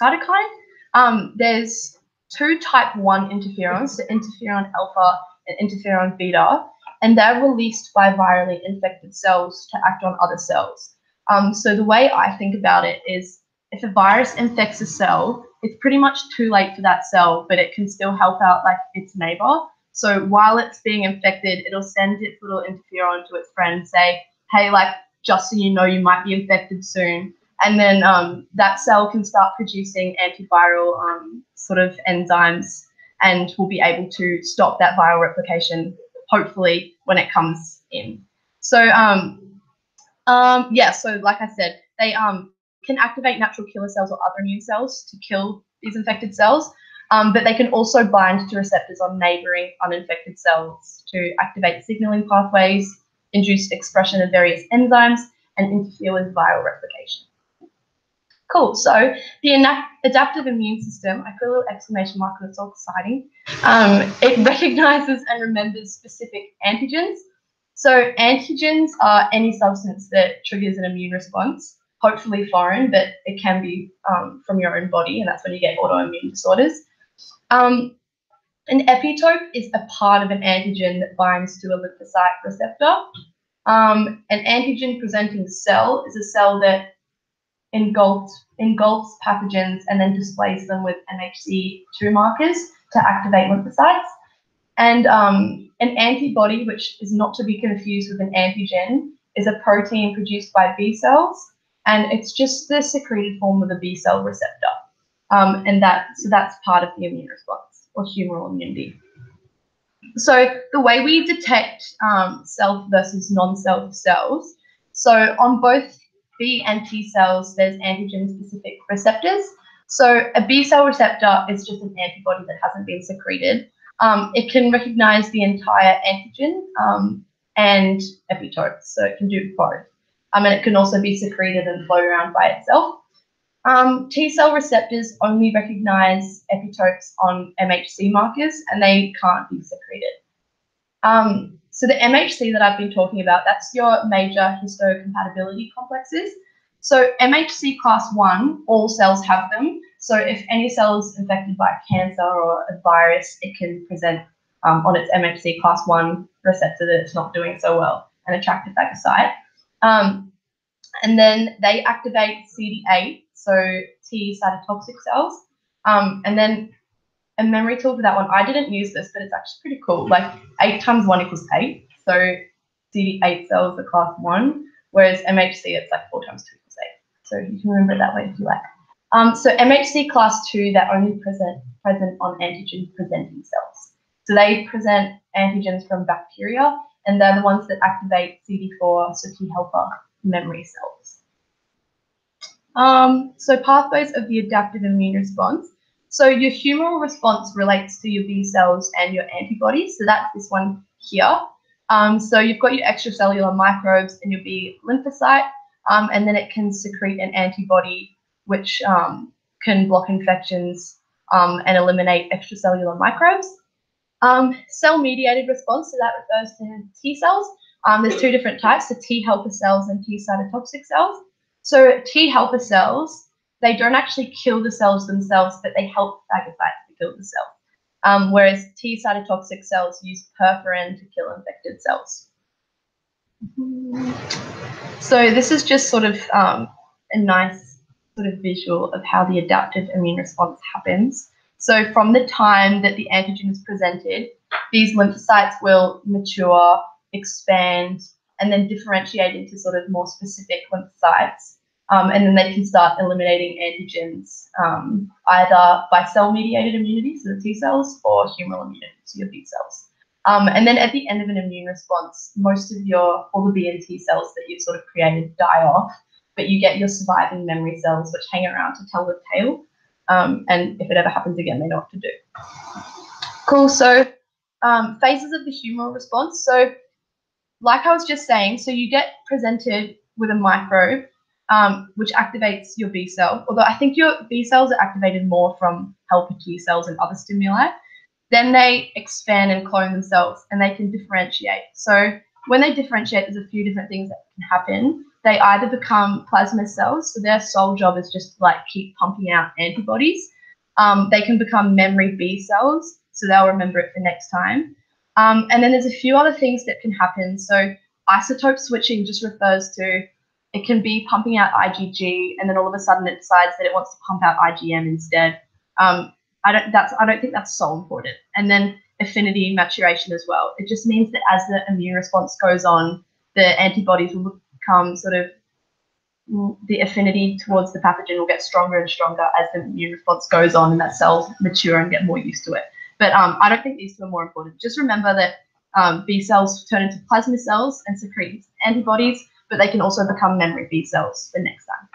cytokine. Um, there's two type 1 interferons, so interferon alpha and interferon beta, and they're released by virally infected cells to act on other cells. Um, so the way I think about it is if a virus infects a cell, it's pretty much too late for that cell, but it can still help out like its neighbor. So while it's being infected, it'll send its little interferon to its friend, say, hey, like just so you know you might be infected soon. And then um, that cell can start producing antiviral um, sort of enzymes and will be able to stop that viral replication, hopefully, when it comes in. So, um, um, yeah, so like I said, they um, can activate natural killer cells or other immune cells to kill these infected cells, um, but they can also bind to receptors on neighboring uninfected cells to activate signaling pathways induce expression of various enzymes, and interfere with viral replication. Cool. So the adaptive immune system, I put a little exclamation mark because it's all exciting. Um, it recognizes and remembers specific antigens. So antigens are any substance that triggers an immune response, hopefully foreign, but it can be um, from your own body, and that's when you get autoimmune disorders. Um, an epitope is a part of an antigen that binds to a lymphocyte receptor. Um, an antigen presenting cell is a cell that engulfs, engulfs pathogens and then displays them with MHC2 markers to activate lymphocytes. And um, an antibody, which is not to be confused with an antigen, is a protein produced by B cells, and it's just the secreted form of the B cell receptor. Um, and that so that's part of the immune response or humoral immunity. So the way we detect um, self versus non-self cells, so on both B and T cells, there's antigen-specific receptors. So a B cell receptor is just an antibody that hasn't been secreted. Um, it can recognize the entire antigen um, and epitopes, so it can do both. Um, and it can also be secreted and float around by itself. Um, T cell receptors only recognize epitopes on MHC markers and they can't be secreted. Um, so the MHC that I've been talking about, that's your major histocompatibility complexes. So MHC class 1, all cells have them. So if any cell is infected by cancer or a virus, it can present um, on its MHC class 1 receptor that it's not doing so well and attract it phagocyte. Um, and then they activate CD8 so T cytotoxic cells. Um, and then a memory tool for that one, I didn't use this, but it's actually pretty cool. Like 8 times 1 equals 8. So CD8 cells are class 1, whereas MHC, it's like 4 times 2 equals 8. So you can remember it that way if you like. Um, so MHC class 2, they're only present, present on antigen-presenting cells. So they present antigens from bacteria, and they're the ones that activate CD4, so T helper memory cells. Um, so pathways of the adaptive immune response. So your humoral response relates to your B cells and your antibodies. So that's this one here. Um, so you've got your extracellular microbes and your B lymphocyte, um, and then it can secrete an antibody which um, can block infections um, and eliminate extracellular microbes. Um, cell-mediated response, so that refers to T cells. Um, there's two different types, the T helper cells and T cytotoxic cells. So T helper cells, they don't actually kill the cells themselves, but they help phagocytes to kill the cell. Um, whereas T cytotoxic cells use perforin to kill infected cells. So this is just sort of um, a nice sort of visual of how the adaptive immune response happens. So from the time that the antigen is presented, these lymphocytes will mature, expand, and then differentiate into sort of more specific lymphocytes. Um, and then they can start eliminating antigens um, either by cell-mediated immunity, so the T cells, or humoral immunity, so your B cells. Um, and then at the end of an immune response, most of your all the B and T cells that you've sort of created die off, but you get your surviving memory cells which hang around to tell the tale. Um, and if it ever happens again, they know what to do. Cool. So um, phases of the humoral response. So like I was just saying, so you get presented with a microbe, um, which activates your B cell. Although I think your B cells are activated more from helper T cells and other stimuli. Then they expand and clone themselves and they can differentiate. So when they differentiate, there's a few different things that can happen. They either become plasma cells, so their sole job is just like keep pumping out antibodies. Um, they can become memory B cells, so they'll remember it for next time. Um, and then there's a few other things that can happen. So isotope switching just refers to it can be pumping out IgG, and then all of a sudden it decides that it wants to pump out IgM instead. Um, I don't that's I don't think that's so important. And then affinity maturation as well. It just means that as the immune response goes on, the antibodies will become sort of the affinity towards the pathogen will get stronger and stronger as the immune response goes on and that cells mature and get more used to it. But um, I don't think these two are more important. Just remember that um, B cells turn into plasma cells and secrete antibodies, but they can also become memory B cells for next time.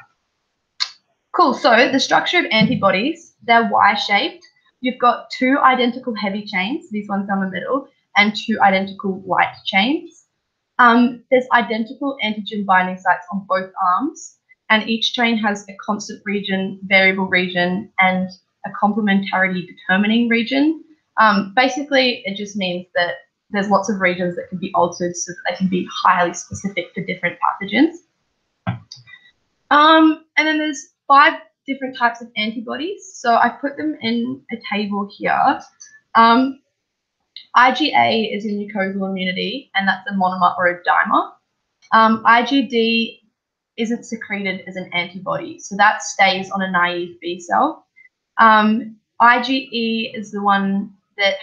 Cool. So the structure of antibodies, they're Y-shaped. You've got two identical heavy chains, these ones down the middle, and two identical light chains. Um, there's identical antigen binding sites on both arms, and each chain has a constant region, variable region, and a complementarity determining region. Um, basically, it just means that there's lots of regions that can be altered so that they can be highly specific for different pathogens. Um, and then there's five different types of antibodies. So I put them in a table here. Um, IgA is a mucosal immunity, and that's a monomer or a dimer. Um, IgD isn't secreted as an antibody, so that stays on a naive B cell. Um, IgE is the one that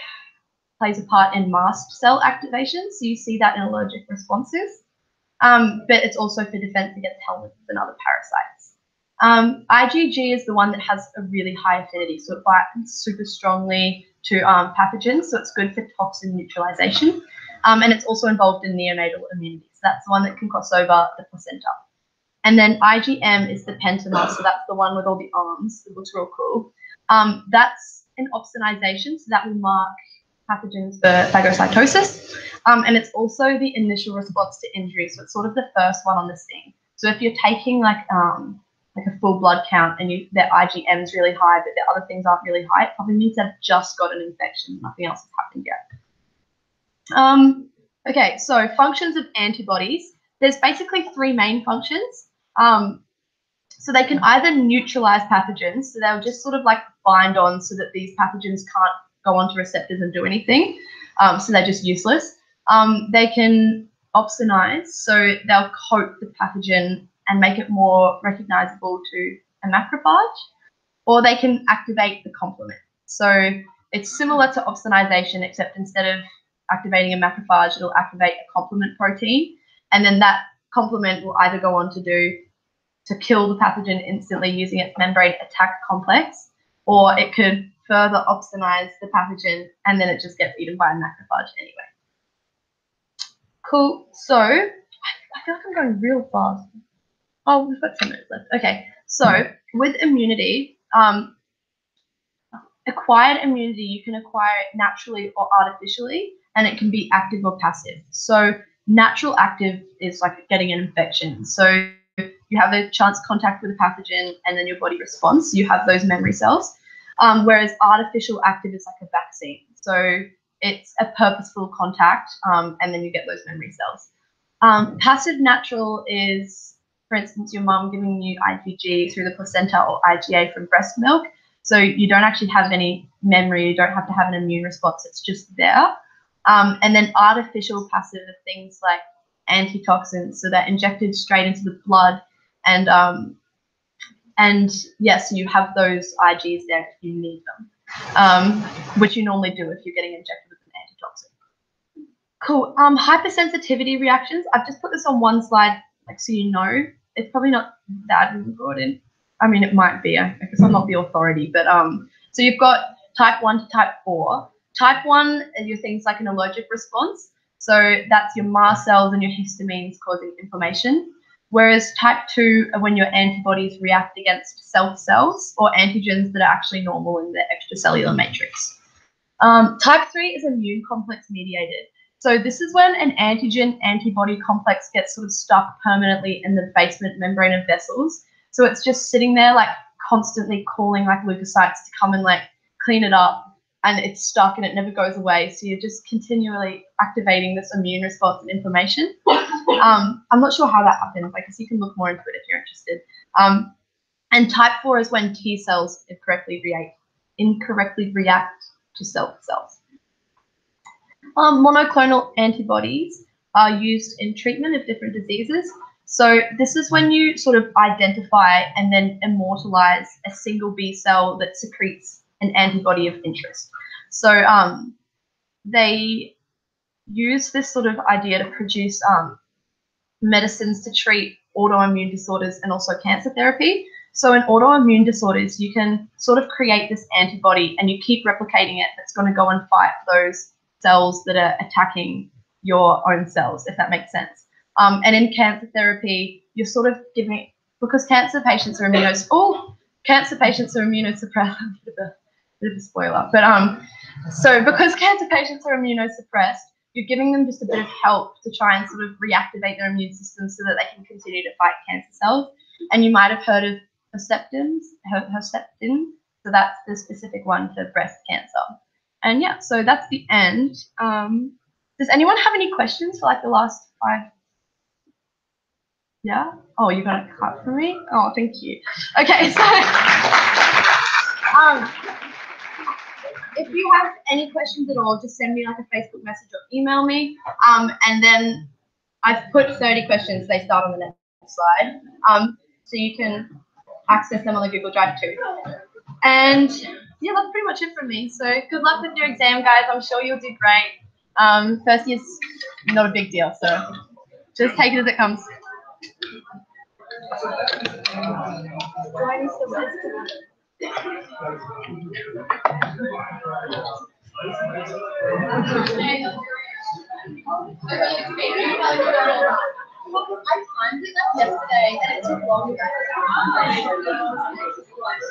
plays a part in mast cell activation. So you see that in allergic responses. Um, but it's also for defense against helminths and other parasites. Um, IgG is the one that has a really high affinity, so it binds super strongly to um, pathogens, so it's good for toxin neutralization. Um, and it's also involved in neonatal immunity, so that's the one that can cross over the placenta. And then IgM is the pentamer, so that's the one with all the arms. It looks real cool. Um, that's an opsonization, so that will mark pathogens for phagocytosis. Um, and it's also the initial response to injury, so it's sort of the first one on the scene. So if you're taking like um, like a full blood count and you their IgM is really high, but their other things aren't really high, it probably means they've just got an infection. Nothing else has happened yet. Um, okay, so functions of antibodies. There's basically three main functions. Um, so they can either neutralize pathogens, so they'll just sort of like bind on so that these pathogens can't go onto receptors and do anything. Um, so they're just useless. Um, they can opsonize, so they'll coat the pathogen and make it more recognizable to a macrophage, or they can activate the complement. So it's similar to opsonization, except instead of activating a macrophage, it'll activate a complement protein, and then that complement will either go on to do to kill the pathogen instantly using its membrane attack complex, or it could further opsonize the pathogen and then it just gets eaten by a macrophage anyway. Cool. So I, I feel like I'm going real fast. Oh, we've got 10 minutes left. Okay. So with immunity, um, acquired immunity, you can acquire it naturally or artificially, and it can be active or passive. So natural active is like getting an infection. So you have a chance contact with a pathogen and then your body responds. You have those memory cells. Um, whereas artificial active is like a vaccine. So it's a purposeful contact um, and then you get those memory cells. Um, passive natural is for instance, your mum giving you IgG through the placenta or IgA from breast milk. So you don't actually have any memory, you don't have to have an immune response, it's just there. Um, and then artificial passive things like antitoxins, so they're injected straight into the blood, and um, and yes, you have those IGs there if you need them, um, which you normally do if you're getting injected with an antitoxin. Cool. Um, hypersensitivity reactions. I've just put this on one slide, like so you know. It's probably not that important. I mean, it might be. I guess I'm not the authority, but um, so you've got type one to type four. Type 1 are your things like an allergic response. So that's your mast cells and your histamines causing inflammation. Whereas type 2 are when your antibodies react against self cells or antigens that are actually normal in the extracellular matrix. Um, type 3 is immune complex mediated. So this is when an antigen antibody complex gets sort of stuck permanently in the basement membrane of vessels. So it's just sitting there like constantly calling like leukocytes to come and like clean it up and it's stuck and it never goes away. So you're just continually activating this immune response and inflammation. Um, I'm not sure how that happens. I guess you can look more into it if you're interested. Um, and type 4 is when T cells incorrectly react, incorrectly react to self cells. Um, monoclonal antibodies are used in treatment of different diseases. So this is when you sort of identify and then immortalize a single B cell that secretes an antibody of interest. So um, they use this sort of idea to produce um, medicines to treat autoimmune disorders and also cancer therapy. So in autoimmune disorders, you can sort of create this antibody and you keep replicating it that's going to go and fight those cells that are attacking your own cells, if that makes sense. Um, and in cancer therapy, you're sort of giving because cancer patients are immunos. Oh, cancer patients are immunosuppressed. bit of a spoiler. But um, so because cancer patients are immunosuppressed, you're giving them just a bit of help to try and sort of reactivate their immune system so that they can continue to fight cancer cells. And you might have heard of Herceptins, Herceptin. So that's the specific one for breast cancer. And yeah, so that's the end. Um, does anyone have any questions for like the last five? Yeah? Oh, you got a cut for me? Oh, thank you. Okay, so um, if you have any questions at all, just send me like a Facebook message or email me. Um, and then I've put 30 questions. They start on the next slide. Um, so you can access them on the Google Drive too. And yeah, that's pretty much it from me. So good luck with your exam, guys. I'm sure you'll do great. Um, first year's not a big deal, so just take it as it comes. I timed it yesterday and it took long. I'm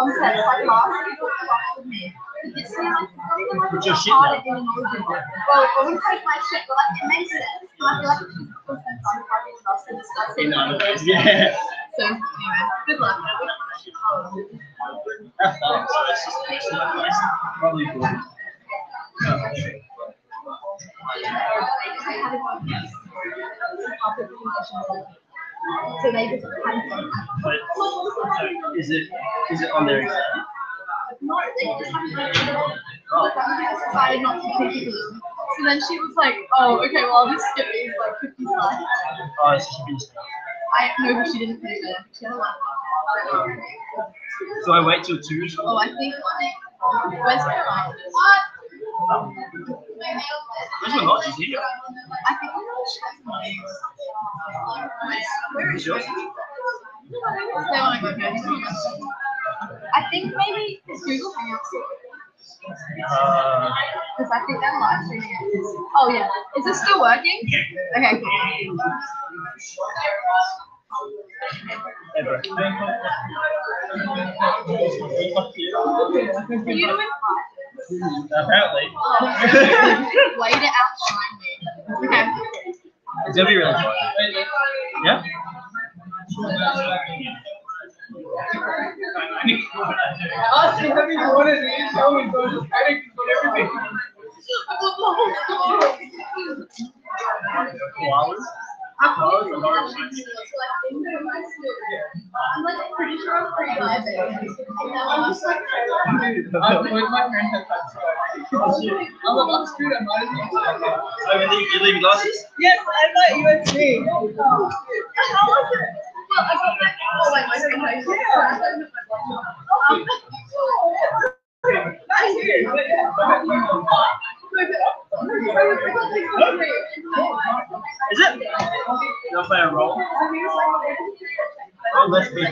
these sort of concepts, like last year for me. But This year, like, some of them are But you're shit hard now. at immunology. Well, I wouldn't take my shit, but like it makes sense. And I feel like it's just concepts I'm with to discuss In ways, yeah. So anyway, good luck. Have fun. So it's just it's not nice. Probably good. Had a podcast after the conditions. So they just But so is it is it on their exam? not they just have to but decided not to. So then she was like, oh, okay, well, I'll just skip these like 50 slides. Oh, it's just finished. I know, but she didn't finish it. She had a lot. Um, so I wait till two. Oh, I think like, where's her line? Where's my not? She's here. I think I'm gonna check mine. Where is yours? They want to go good. I think maybe it's Google Hangouts. Uh, Because I think that live streaming it is. Oh yeah. Is this still working? Okay, cool. Are you doing Apparently. Laid it out shine me. Okay. It's gonna be really fun. Yeah? Ask me how many one of these, how many goes, I think it's everything. Koalas? I'm like pretty sure I'm pretty live. And now I'm just like, I'm with my friend at that time. I'm a last student, I'm not even. Oh, you leave, you leave glasses? Yes, I thought you would see. how was it? Well, I got my, oh, like my screen yeah. Here. Is it? You'll play a role? Oh, let's be.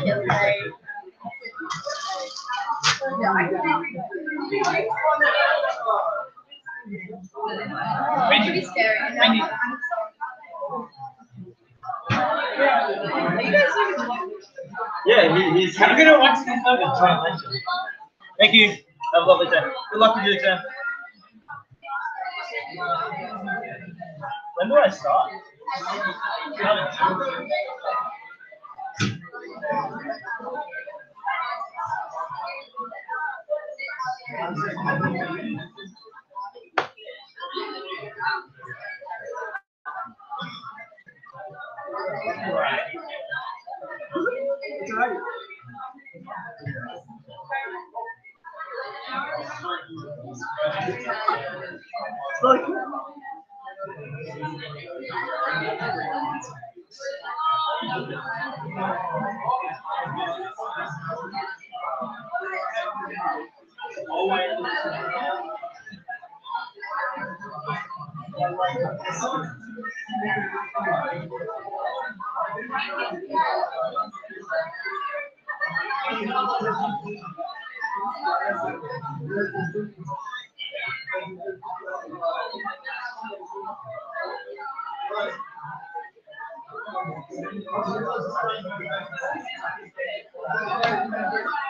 Yeah, he, he's. I'm gonna watch this other challenge. Thank you. Have a lovely day. Good luck with your exam. When do I start? How Look. always. Thank you.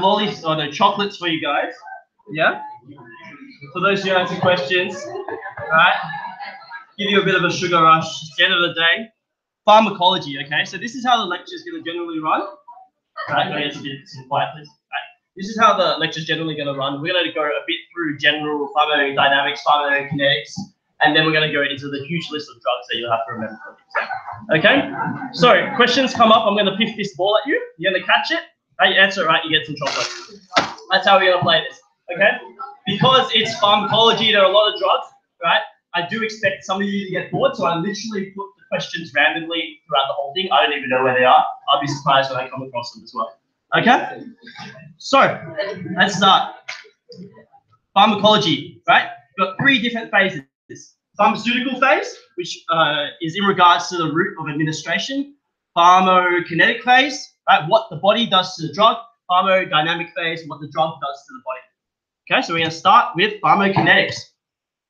have lollies or no chocolates for you guys. Yeah. For those who answer questions, right. Give you a bit of a sugar rush. It's the end of the day. Pharmacology. Okay. So this is how the lecture is going to generally run. All right. Can I get you a bit some quiet, right. This is how the lecture is generally going to run. We're going to go a bit through general thermodynamics, thermokinetics, and then we're going to go into the huge list of drugs that you'll have to remember. Okay? So, questions come up. I'm going to piff this ball at you. You're going to catch it. Hey, you answer right, you get some chocolate. That's how we're to play this. Okay? Because it's pharmacology, there are a lot of drugs, right? I do expect some of you to get bored, so I literally put the questions randomly throughout the whole thing. I don't even know where they are. I'll be surprised when I come across them as well. Okay? So, let's start. Pharmacology, right? We've got three different phases. Pharmaceutical phase, which uh, is in regards to the route of administration. Pharmacokinetic phase, right? What the body does to the drug. Pharmacodynamic phase, what the drug does to the body. Okay, so we're going to start with pharmacokinetics.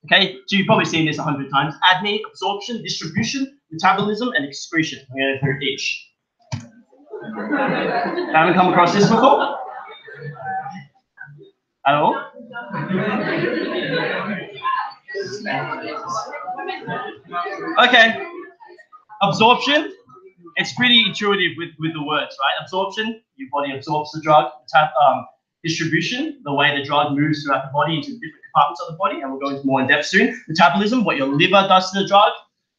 Okay, so you've probably seen this a hundred times. ADME, absorption, distribution, metabolism, and excretion. I'm going to go through each. Haven't come across this before? At all? Okay. Absorption. It's pretty intuitive with, with the words, right? Absorption, your body absorbs the drug. Um, distribution, the way the drug moves throughout the body into different compartments of the body, and we'll go into more in depth soon. Metabolism, what your liver does to the drug,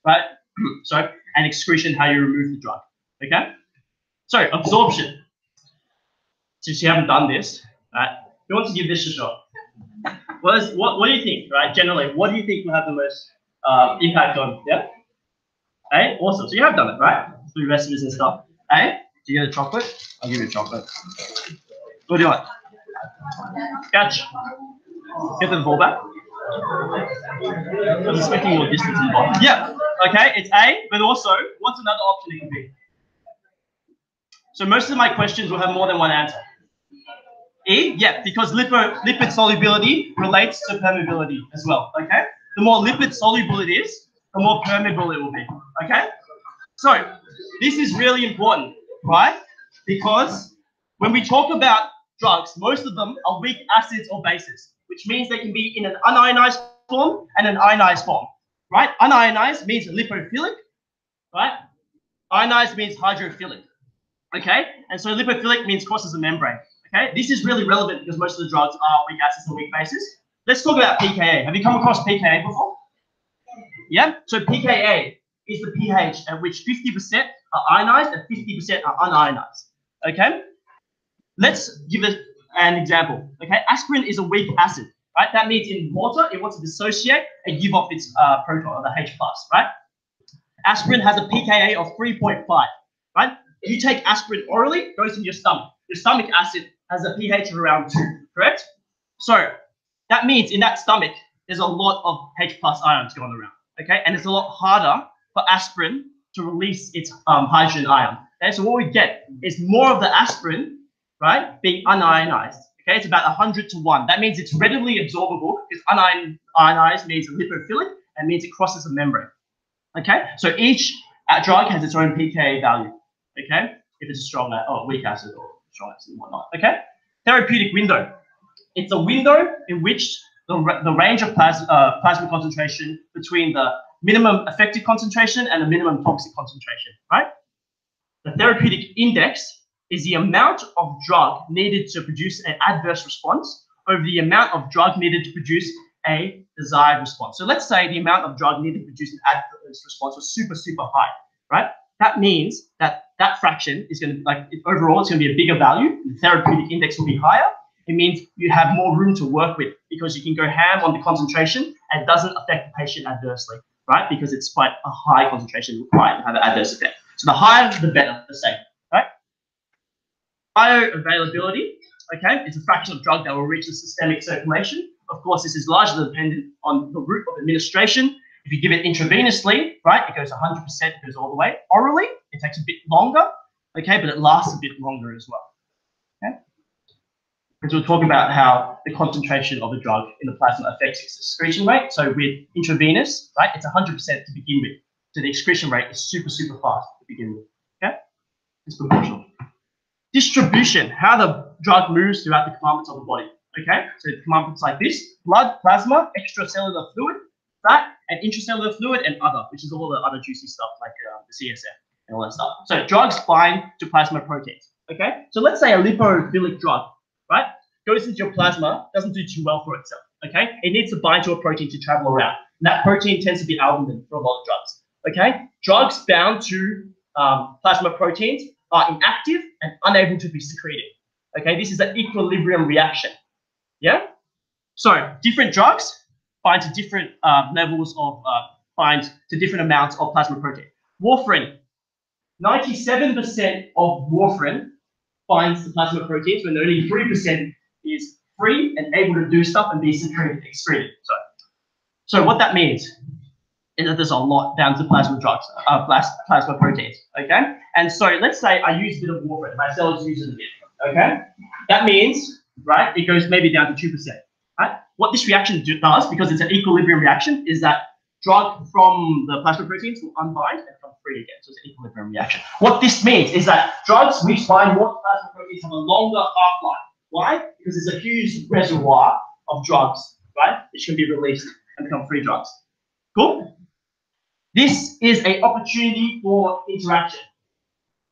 right? Sorry, and excretion, how you remove the drug. Okay? So, absorption. Since you haven't done this, right? Who wants to give this a shot? What, is, what, what do you think, right? Generally, what do you think will have the most uh, impact on? Yeah? Hey, awesome. So you have done it, right? Through recipes and stuff. Hey, do you get a chocolate? I'll give you a chocolate. What do you want? Catch. Get the ball back. I'm expecting more distance in the ball. Yeah. Okay, it's A, but also, what's another option it can be? So most of my questions will have more than one answer. E, yeah, because lipid, lipid solubility relates to permeability as well, okay? The more lipid soluble it is, the more permeable it will be, okay? So, this is really important, right? Because when we talk about drugs, most of them are weak acids or bases, which means they can be in an unionized form and an ionized form, right? Unionized means lipophilic, right? Ionized means hydrophilic, okay? And so lipophilic means crosses the membrane, okay? This is really relevant because most of the drugs are weak acids and weak bases. Let's talk about pKa. Have you come across pKa before? Yeah? So pKa is the pH at which 50% are ionized and 50% are unionized, okay? Let's give it an example. Okay, aspirin is a weak acid, right? That means in water it wants to dissociate and give off its uh, proton or the H plus, right? Aspirin has a pKa of 3.5, right? You take aspirin orally, it goes in your stomach. Your stomach acid has a pH of around two, correct? So that means in that stomach there's a lot of H plus ions going around, okay? And it's a lot harder for aspirin to release its um, hydrogen ion. Okay, so what we get is more of the aspirin right, being unionized. Okay, it's about 100 to 1. That means it's readily absorbable because unionized means lipophilic and means it crosses the membrane. Okay, so each uh, drug has its own pKa value. Okay, if it's a strong or weak acid or strong acid and whatnot. Okay, therapeutic window. It's a window in which the, the range of plas uh, plasma concentration between the minimum effective concentration and a minimum toxic concentration, right? The therapeutic index is the amount of drug needed to produce an adverse response over the amount of drug needed to produce a desired response. So let's say the amount of drug needed to produce an adverse response was super, super high, right? That means that that fraction is going to, like, overall, it's going to be a bigger value. The therapeutic index will be higher. it means you have more room to work with because you can go ham on the concentration and it doesn't affect the patient adversely, right? Because it's quite a high concentration required to have an adverse effect. So the higher, the better, the safer, right? Bioavailability, okay, is a fraction of drug that will reach the systemic circulation. Of course, this is largely dependent on the route of administration. If you give it intravenously, right, it goes 100%, it goes all the way. Orally, it takes a bit longer, okay, but it lasts a bit longer as well? Because we're talking about how the concentration of the drug in the plasma affects its excretion rate. So with intravenous, right, it's 100% to begin with. So the excretion rate is super, super fast to begin with, okay? It's proportional. Distribution, how the drug moves throughout the compartments of the body. Okay, so the compartments like this: blood, plasma, extracellular fluid, fat, and intracellular fluid, and other, which is all the other juicy stuff like uh, the CSF and all that stuff. So drugs bind to plasma proteins. Okay, so let's say a lipophilic drug, goes into your plasma, doesn't do too well for itself. Okay, it needs to bind to a protein to travel around. And that protein tends to be albumin for a lot of drugs. Okay, drugs bound to um, plasma proteins are inactive and unable to be secreted. Okay, this is an equilibrium reaction. Yeah? So different drugs bind to different uh, levels of, uh, bind to different amounts of plasma protein. Warfarin, 97% of warfarin binds to plasma proteins when only 3% is free and able to do stuff and be secreted, excreted. So, so what that means is that there's a lot down to plasma drugs, uh, plasma proteins, okay? And so let's say I use a bit of warfarin, my cells use it a bit, okay? That means, right, it goes maybe down to 2%, right? What this reaction does, because it's an equilibrium reaction, is that drug from the plasma proteins will unbind and come free again. So it's an equilibrium reaction. What this means is that drugs which bind more to plasma proteins have a longer half-life. Why? Because there's a huge reservoir of drugs, right, which can be released and become free drugs. Cool? This is an opportunity for interaction.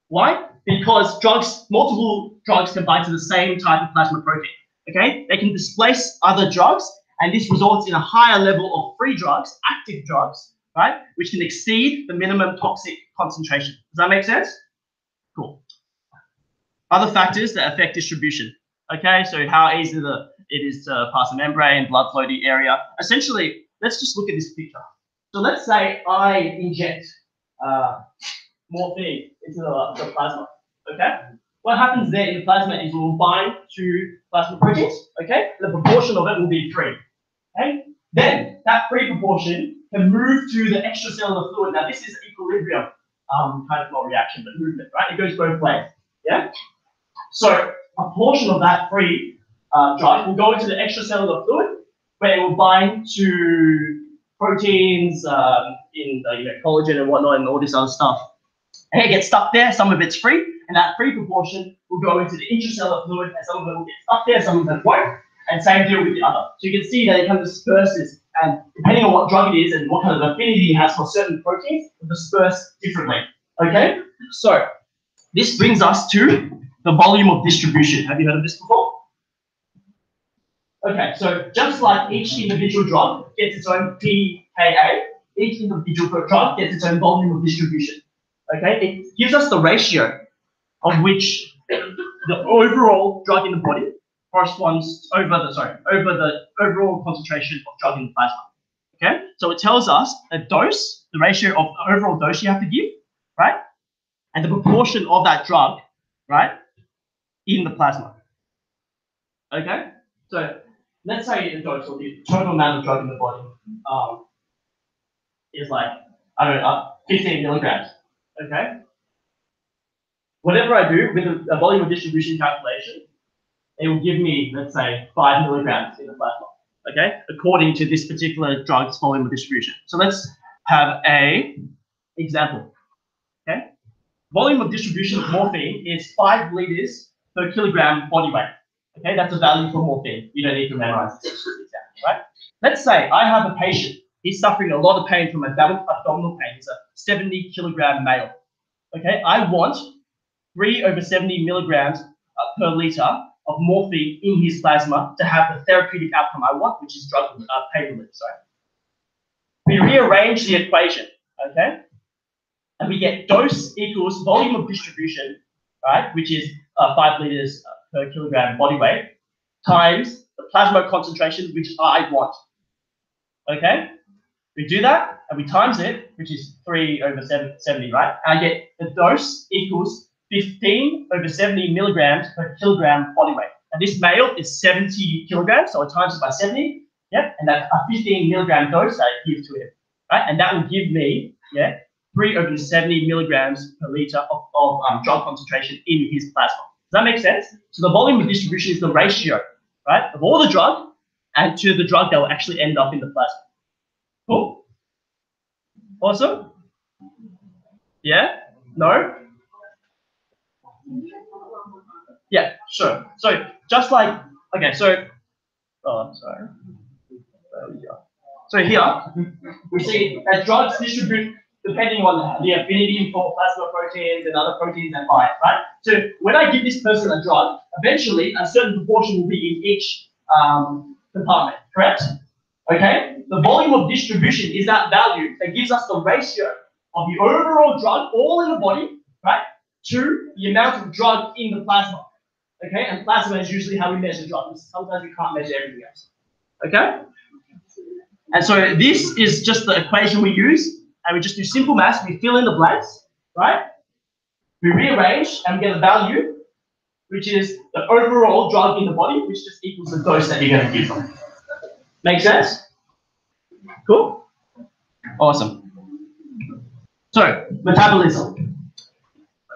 Why? Because drugs, multiple drugs can bind to the same type of plasma protein. Okay? They can displace other drugs, and this results in a higher level of free drugs, active drugs, right? Which can exceed the minimum toxic concentration. Does that make sense? Cool. Other factors that affect distribution. Okay, so how easy the, it is to pass the membrane, blood flow to the area. Essentially, let's just look at this picture. So let's say I inject uh, morphine into the, the plasma. Okay? What happens there in the plasma is it will bind to plasma proteins. Okay? The proportion of it will be free. Okay? Then that free proportion can move to the extracellular fluid. Now this is equilibrium um, kind of not reaction, but movement, right? It goes both ways. Yeah? So a portion of that free uh, drug will go into the extracellular fluid where it will bind to proteins um, in the you know, collagen and whatnot and all this other stuff. And it gets stuck there, some of it's free, and that free proportion will go into the intracellular fluid, and some of it will get stuck there, some of it won't, and same deal with the other. So you can see that it kind of disperses, and depending on what drug it is and what kind of affinity it has for certain proteins, it will disperse differently. Okay? So this brings us to the volume of distribution. Have you heard of this before? Okay, so just like each individual drug gets its own pKa, each individual drug gets its own volume of distribution. Okay, it gives us the ratio of which the overall drug in the body corresponds over the sorry over the overall concentration of drug in the plasma. Okay, so it tells us the dose, the ratio of the overall dose you have to give, right, and the proportion of that drug, right, in the plasma. Okay, so let's say or the total amount of drug in the body um, is like I don't know, uh, 15 milligrams. Okay. Whatever I do with a, a, volume of distribution calculation, it will give me, let's say, five milligrams in the plasma. Okay, according to this particular drug's volume of distribution. So let's have a example. Okay, volume of distribution of morphine is five liters per kilogram body weight. Okay, that's a value for morphine. You don't need to memorize this, right? Let's say I have a patient He's suffering a lot of pain from abdominal pain. He's a 70 kilogram male. Okay, I want 3 over 70 milligrams uh, per liter of morphine in his plasma to have the therapeutic outcome I want, which is drug uh, pain relief. Sorry. We rearrange the equation, okay, and we get dose equals volume of distribution, right, which is uh, 5 liters per kilogram body weight, times the plasma concentration which I want. Okay? We do that and we times it, which is 3 over 70, right? And I get the dose equals 15 over 70 milligrams per kilogram body weight. And this male is 70 kilograms, so I times it by 70. Yep, and that's a 15 milligram dose that I give to him, right? And that will give me, yeah, 3 over 70 milligrams per liter of, of um, drug concentration in his plasma. Does that make sense? So the volume of distribution is the ratio, right, of all the drug and to the drug that will actually end up in the plasma. Cool? Awesome? Yeah? No? Yeah, sure. So just like, okay, so, oh, sorry. We go. So here, we see that drugs distribute depending on the affinity for plasma proteins and other proteins that bind, right? So when I give this person a drug, eventually a certain proportion will be in each um, compartment, correct? Okay? The volume of distribution is that value that gives us the ratio of the overall drug all in the body, right, to the amount of drug in the plasma. Okay? And plasma is usually how we measure drugs. Sometimes we can't measure everything else. Okay? And so this is just the equation we use, and we just do simple math. We fill in the blanks, right? We rearrange and get a value, which is the overall drug in the body, which just equals the dose that you're going to give them. Make sense? Cool? Awesome. So, metabolism.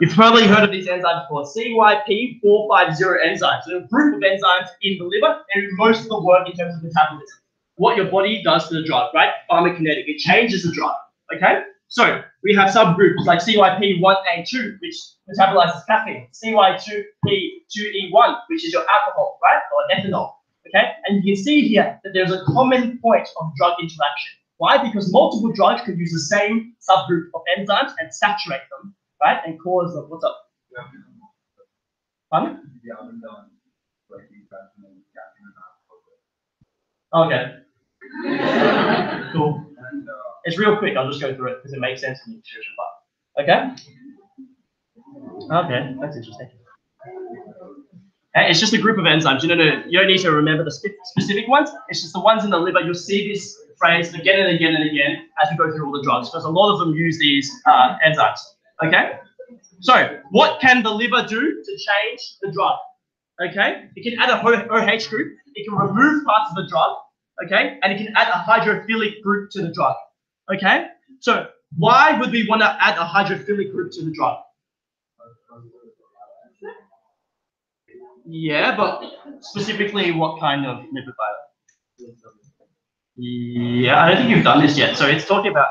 You've probably heard of these enzymes before. CYP450 enzymes. So a group of enzymes in the liver and most of the work in terms of metabolism. What your body does to the drug, right? Pharmacokinetic. It changes the drug. Okay? So we have subgroups like CYP1A2, which metabolizes caffeine, CYP2E1, which is your alcohol, right? Or ethanol. Okay? And you can see here that there's a common point of drug interaction. Why? Because multiple drugs could use the same subgroup of enzymes and saturate them, right? And cause them. What's up? Pardon? Okay. cool. Uh, It's real quick. I'll just go through it because it makes sense in the nutrition part. Okay? Okay, that's interesting. It's just a group of enzymes. You don't, you don't need to remember the specific ones. It's just the ones in the liver. You'll see this phrase again and again and again as we go through all the drugs because a lot of them use these uh, enzymes. Okay? So, what can the liver do to change the drug? Okay? It can add a OH group. It can remove parts of the drug. Okay? And it can add a hydrophilic group to the drug. Okay? So, why would we want to add a hydrophilic group to the drug? Yeah, but specifically what kind of lipid bilayer? Yeah, I don't think you've done this yet. So it's talking about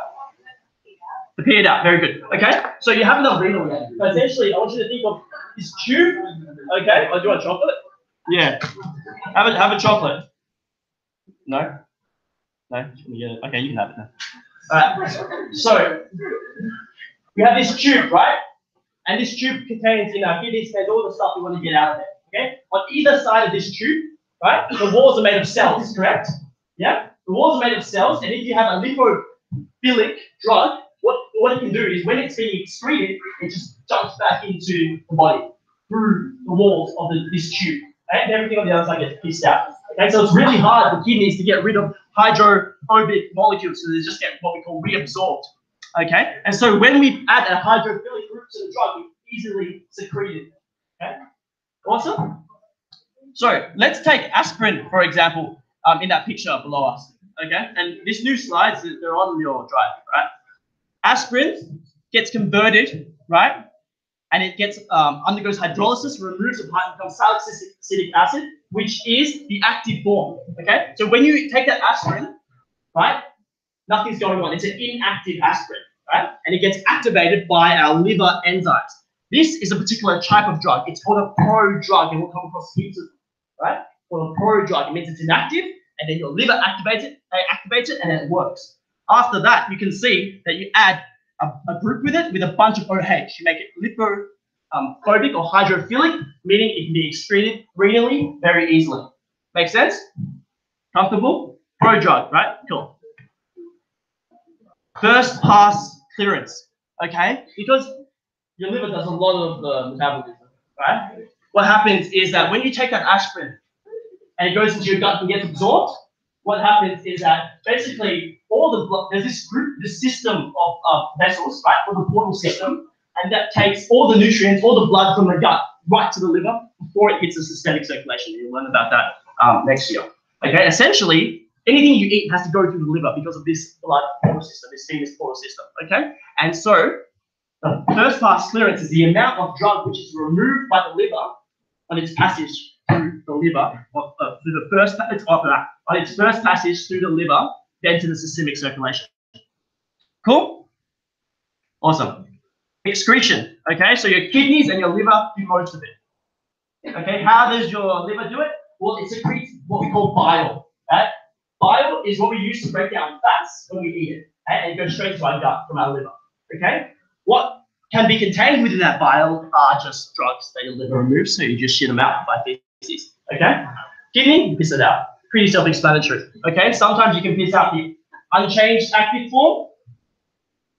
the peer out. Very good. Okay, so you haven't done renal yet. But essentially, I want you to think of this tube. Okay, oh, do want chocolate? Yeah. Have a, have a chocolate. No? No? Okay, you can have it now. Alright, so we have this tube, right? And this tube contains, you know, here contains all the stuff we want to get out of it. Okay? On either side of this tube, right, the walls are made of cells, correct? Yeah? The walls are made of cells, and if you have a lipophilic drug, what, what it can do is when it's being excreted, it just jumps back into the body through the walls of the, this tube. And everything on the other side gets pissed out. Okay, so it's really hard for kidneys to get rid of hydrophobic molecules, so they just get what we call reabsorbed. Okay, and so when we add a hydrophilic group to the drug, we easily secrete it. Okay, awesome. So let's take aspirin, for example, um, in that picture below us. Okay, and this new slides, they're on your drive, right? Aspirin gets converted, right? And it gets um, undergoes hydrolysis, removes the part, becomes salicylic acid, which is the active form. Okay, so when you take that aspirin, right, nothing's going on. It's an inactive aspirin, right? And it gets activated by our liver enzymes. This is a particular type of drug. It's called a pro drug, and we'll come across heaps of right? Called a pro drug. It means it's inactive, and then your liver activates it, activates it, and it works. After that, you can see that you add a, a group with it with a bunch of OH. You make it lipophobic um, or hydrophilic, meaning it can be excreted renally very easily. Make sense? Comfortable? Pro drug, right? Cool. First pass clearance, okay? Because your liver does a lot of the metabolism, right? What happens is that when you take that aspirin, and it goes into your gut and gets absorbed, what happens is that basically all the blood, there's this group, this system of uh, vessels, right, or the portal system, and that takes all the nutrients, all the blood from the gut right to the liver before it hits the systemic circulation. You'll learn about that um, next year. Okay, essentially, anything you eat has to go through the liver because of this blood portal system, this venous portal system. Okay, and so the first pass clearance is the amount of drug which is removed by the liver on its passage through the liver, of, uh, through the first it's that on its first passage through the liver, then to the systemic circulation. Cool. Awesome. Excretion. Okay, so your kidneys and your liver do most of it. Okay, how does your liver do it? Well, it secretes what we call bile. Right? Bile is what we use to break down fats when we eat it, and it goes straight to our gut from our liver. Okay, what can be contained within that bile are just drugs that your liver removes, so you just shit them out by feces. Okay, kidney, piss it out. Pretty self-explanatory. Okay, sometimes you can piss out the unchanged active form,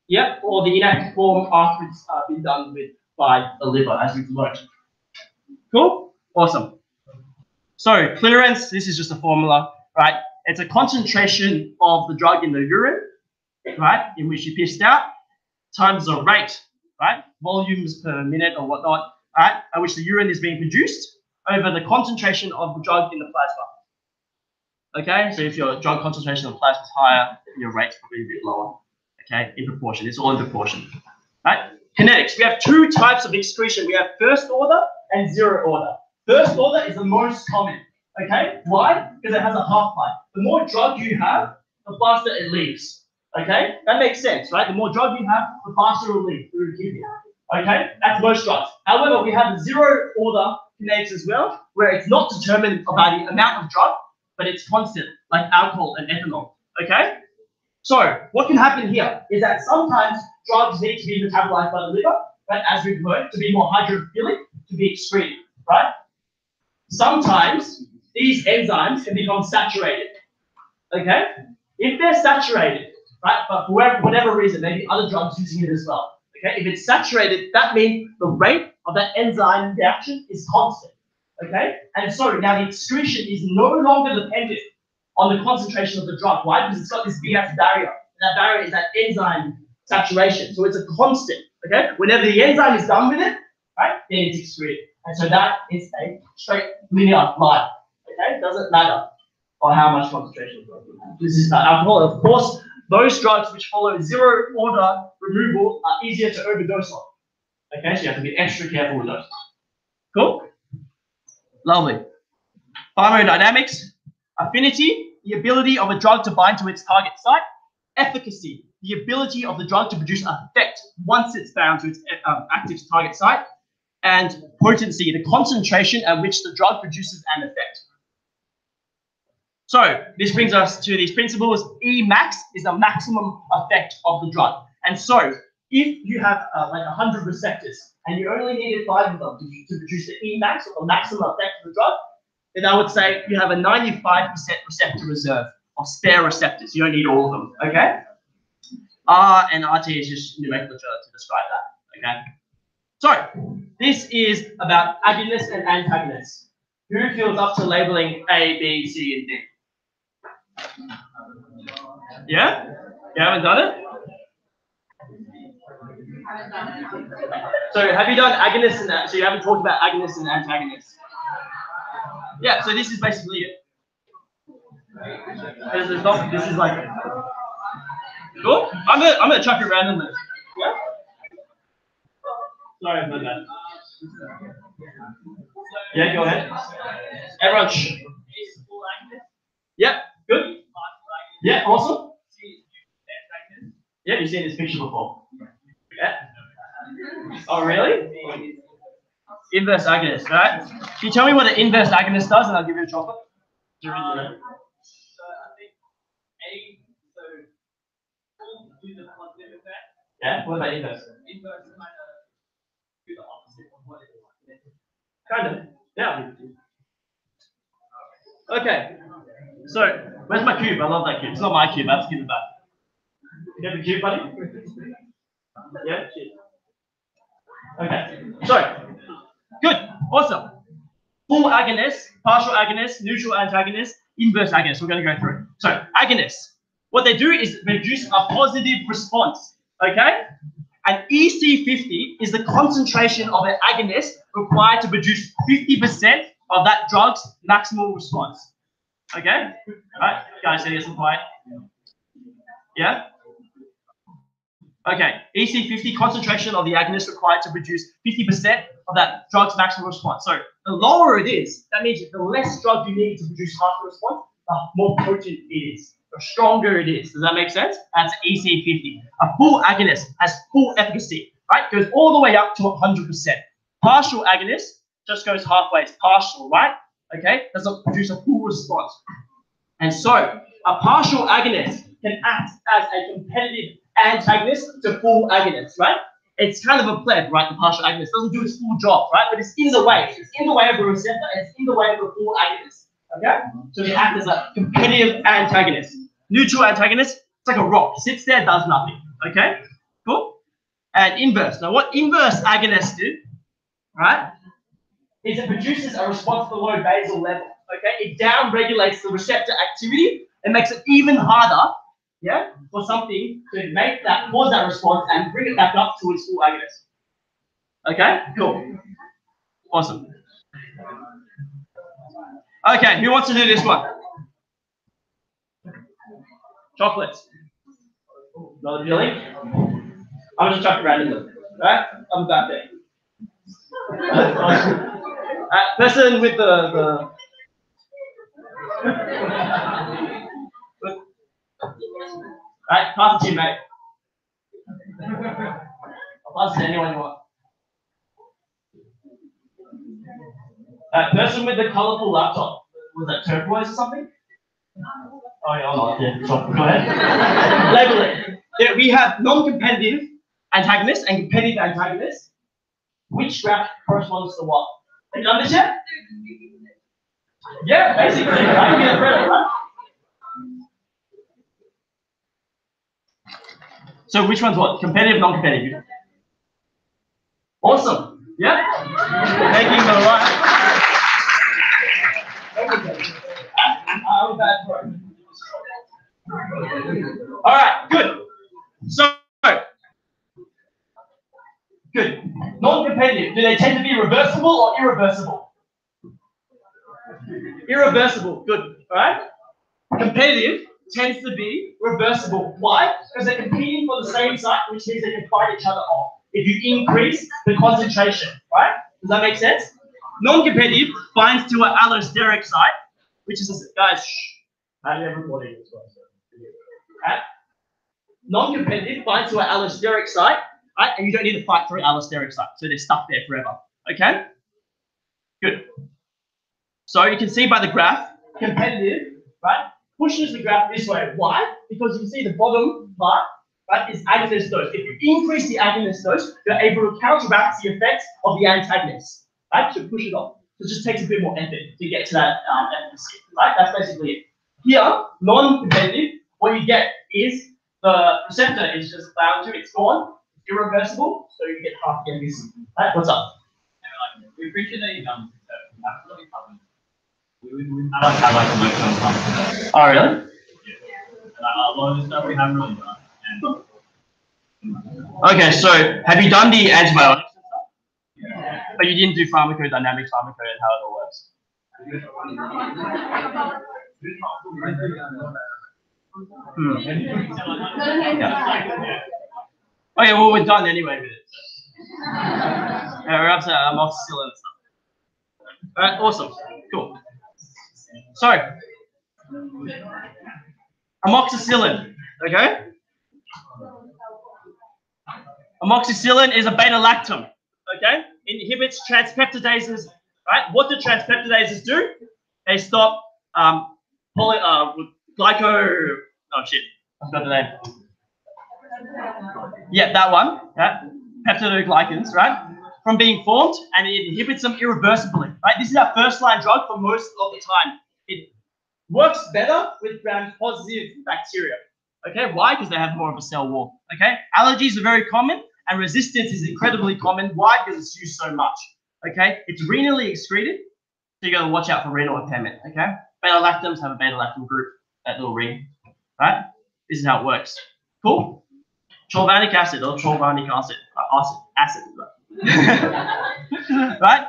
Yep, or the inactive form after it's uh, been done with by the liver, as we've learned. Cool? Awesome. So clearance, this is just a formula, right? It's a concentration of the drug in the urine, right, in which you pissed out, times the rate, right, volumes per minute or whatnot, right, at which the urine is being produced over the concentration of the drug in the plasma. Okay, so if your drug concentration of plasma is higher, your rate's probably a bit lower okay, in proportion. It's all in proportion. Right? Kinetics. We have two types of excretion. We have first order and zero order. First order is the most common. Okay? Why? Because it has a half-life. The more drug you have, the faster it leaves. Okay? That makes sense, right? The more drug you have, the faster it will leave through kidney. Okay? That's most drugs. However, we have zero order kinetics as well, where it's not determined by the amount of drug, but it's constant, like alcohol and ethanol. Okay? So what can happen here is that sometimes drugs need to be metabolized by the liver, right, as we've learned, to be more hydrophilic, to be excreted, right? Sometimes these enzymes can become saturated, okay? If they're saturated, right, but for whatever reason, maybe other drugs using it as well, okay? If it's saturated, that means the rate of that enzyme reaction is constant, okay? And so now the excretion is no longer dependent on the concentration of the drug. Why? Because it's got this big ass barrier. And that barrier is that enzyme saturation. So it's a constant. Okay? Whenever the enzyme is done with it, right, then it's excreted. And so that is a straight linear line. Okay? It doesn't matter or how much concentration of drug you have. This is not alcohol. Of course, those drugs which follow zero order removal are easier to overdose on. Okay, so you have to be extra careful with those. Cool? Lovely. Pharmacodynamics, Affinity, the ability of a drug to bind to its target site. Efficacy, the ability of the drug to produce an effect once it's bound to its um, active target site. And potency, the concentration at which the drug produces an effect. So this brings us to these principles. Emax is the maximum effect of the drug. And so if you have uh, like 100 receptors and you only needed five of them to, to produce the E max or the maximum effect of the drug, then I would say you have a 95% receptor reserve of spare receptors. You don't need all of them, okay? Ah, R and RT is just nomenclature to describe that, okay? So, this is about agonists and antagonists. Who feels up to labeling A, B, C, and D? Yeah? You haven't done it? So have you done agonists and that? So you haven't talked about agonists and antagonists? Yeah, so this is basically it. This is, not, this is like, cool? I'm gonna, I'm gonna chuck it randomly. Yeah? Sorry about that. Yeah, go ahead. Everyone, shh. Yeah, good. Yeah, awesome. Yeah, you've seen this picture before. Yeah. Oh, really? Inverse agonist, right? Can you tell me what an inverse agonist does, and I'll give you a chocolate? Uh, do you really know? Yeah, what about inverse? Inverse is kind of. Do the opposite of what it is. Kind of, yeah. Okay. So, where's my cube? I love that cube. It's not my cube. I have to give it back. You have the cube, buddy? Yeah. Okay. So, Good. Awesome. full agonist, partial agonist, neutral antagonist, inverse agonist. We're going to go through. So agonists, what they do is produce a positive response. Okay? And EC50 is the concentration of an agonist required to produce 50% of that drug's maximal response. Okay? All right, guys, say some quiet. Yeah? Okay, EC50 concentration of the agonist required to produce 50% of that drug's maximal response. So the lower it is, that means the less drug you need to produce half the response, the more potent it is, the stronger it is. Does that make sense? That's EC50. A full agonist has full efficacy, right? Goes all the way up to 100%. Partial agonist just goes halfway. It's partial, right? Okay, doesn't produce a full response. And so a partial agonist can act as a competitive antagonist to full agonist, right? It's kind of a pleb, right? The partial agonist doesn't do its full job, right? But it's in the way. It's in the way of the receptor it's in the way of the full agonist. Okay? So they act as a competitive antagonist. Neutral antagonist, it's like a rock. Sits there, does nothing. Okay? Cool? And inverse. Now what inverse agonists do, right? Is it produces a response below basal level. Okay? It down regulates the receptor activity and makes it even harder yeah, for something to make that cause that response and bring it back up to its full agonist. Okay, cool, awesome. Okay, who wants to do this one? Chocolates. Another jelly. I'm just chuck it randomly. Right? I'm back there. uh, person with the, the Right, pass it to you, mate. I'll pass it to anyone you want. Uh, person with the colourful laptop. Was that turquoise or something? Oh, yeah, oh, yeah. So, go ahead. Label it. Yeah, we have non-competitive antagonists and competitive antagonists. Which graph corresponds to what? Have you done this yet? Yeah, basically. I right? So which one's what? Competitive, non-competitive? Awesome. Yeah? Making the right. All right, good. So, good. Non-competitive, do they tend to be reversible or irreversible? Irreversible, good. All right? Competitive, tends to be reversible. Why? Because they're competing for the same site, which means they can fight each other off. If you increase the concentration, right? Does that make sense? Non-competitive binds to an allosteric site, which is, a, guys, shh, I have everybody as well. Right? Non-competitive binds to an allosteric site, right? And you don't need to fight through allosteric site, so they're stuck there forever. Okay? Good. So you can see by the graph, competitive, right? Pushes the graph this way. Why? Because you see the bottom part, right, is agonist dose. If you increase the agonist dose, you're able to counteract the effects of the antagonist, right? So push it off. So it just takes a bit more effort to get to that um, efficacy, right? That's basically it. Here, non-competitive, what you get is the receptor is just bound to, it's gone, it's irreversible, so you get half the efficacy. Right? What's up? We appreciate that you um, absolutely covered I like emotional content. Oh, really? Yeah. A lot of the stuff we haven't really done. And Okay, so have you done the antibiotics and stuff? yeah. But you didn't do pharmacodynamics, pharmaco, and how it all works. Hmm. Okay, well, we're done anyway with it. Yeah, we're up to amoxicillin and stuff. Alright, awesome. Cool. So, amoxicillin, okay? Amoxicillin is a beta lactam, okay? Inhibits transpeptidases, right? What do transpeptidases do? They stop um, poly, uh, glyco, oh shit, I've got the name. Yeah, that one, yeah, peptidoglycans, right? From being formed and it inhibits them irreversibly, right? This is our first line drug for most of the time. It works better with gram-positive bacteria. Okay, why? Because they have more of a cell wall. Okay, allergies are very common and resistance is incredibly common. Why? Because it's used so much. Okay, it's renally excreted, So you got to watch out for renal impairment. Okay. Beta lactams have a beta lactam group, that little ring. Right. This is how it works. Cool. Chorvanic acid or chorvanic acid. Acid. Acid. right.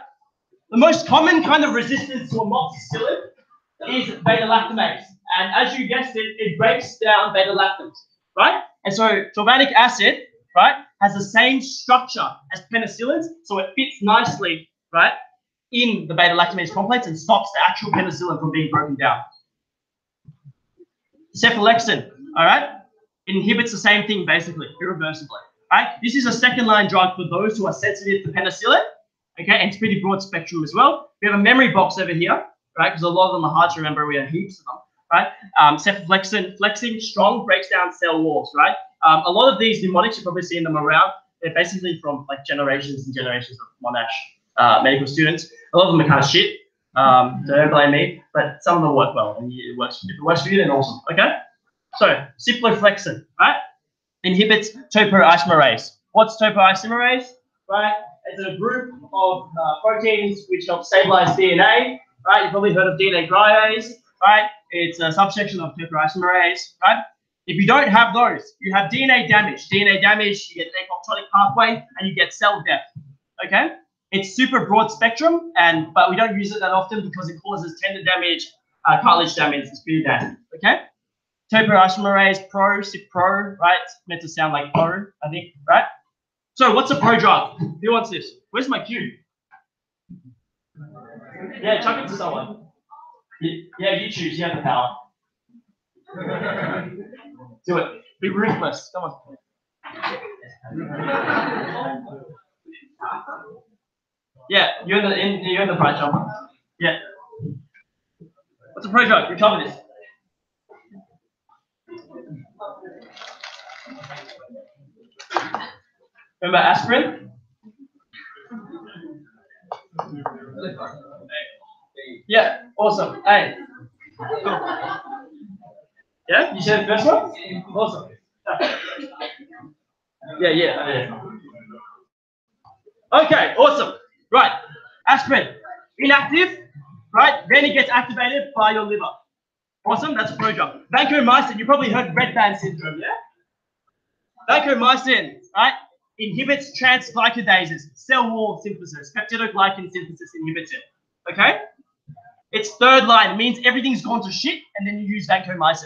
The most common kind of resistance to amoxicillin is beta lactamase. And as you guessed it, it breaks down beta lactams, right? And so chorvanic acid, right, has the same structure as penicillins, so it fits nicely, right, in the beta lactamase complex and stops the actual penicillin from being broken down. Cephalexin, all right, inhibits the same thing basically, irreversibly. Right? This is a second line drug for those who are sensitive to penicillin. Okay, and it's pretty broad spectrum as well. We have a memory box over here, right? Because a lot of them are hard to remember. We have heaps of them, right? Um, flexing, strong, breaks down cell walls, right? Um, a lot of these mnemonics, you've probably seen them around. They're basically from like generations and generations of Monash uh, medical students. A lot of them are kind of shit. Um, so don't blame me, but some of them work well, and it works. If it works for you, then awesome. Okay. So ciproflexin, right, inhibits topoisomerase. What's topoisomerase? Right, it's a group of uh, proteins which help stabilize DNA. Right, you've probably heard of DNA gyrase. Right, it's a subsection of topoisomerase. Right, if you don't have those, you have DNA damage. DNA damage, you get an apoptotic pathway, and you get cell death. Okay, it's super broad spectrum, and but we don't use it that often because it causes tendon damage, uh, cartilage damage, it's pretty bad. Okay, topoisomerase pro, CipPro, right? It's meant to sound like pro, I think, right? So what's a pro drug? Who wants this? Where's my cue? Yeah, chuck it to someone. Yeah, you choose. You have the power. Do it. Be ruthless. Come on. Yeah, you're the in, you're the pro drug. Yeah. What's a pro drug? Me this. Remember aspirin? Yeah, awesome. Hey. Yeah, you said the first one? Awesome. Yeah, yeah, yeah. Okay, awesome. Right, aspirin, inactive, right? Then it gets activated by your liver. Awesome, that's a prodrug. Vancomycin, you probably heard red man syndrome, yeah? Vancomycin, right? Inhibits transglycadases, cell wall synthesis, peptidoglycan synthesis inhibits it. Okay? It's third line. It means everything's gone to shit, and then you use vancomycin.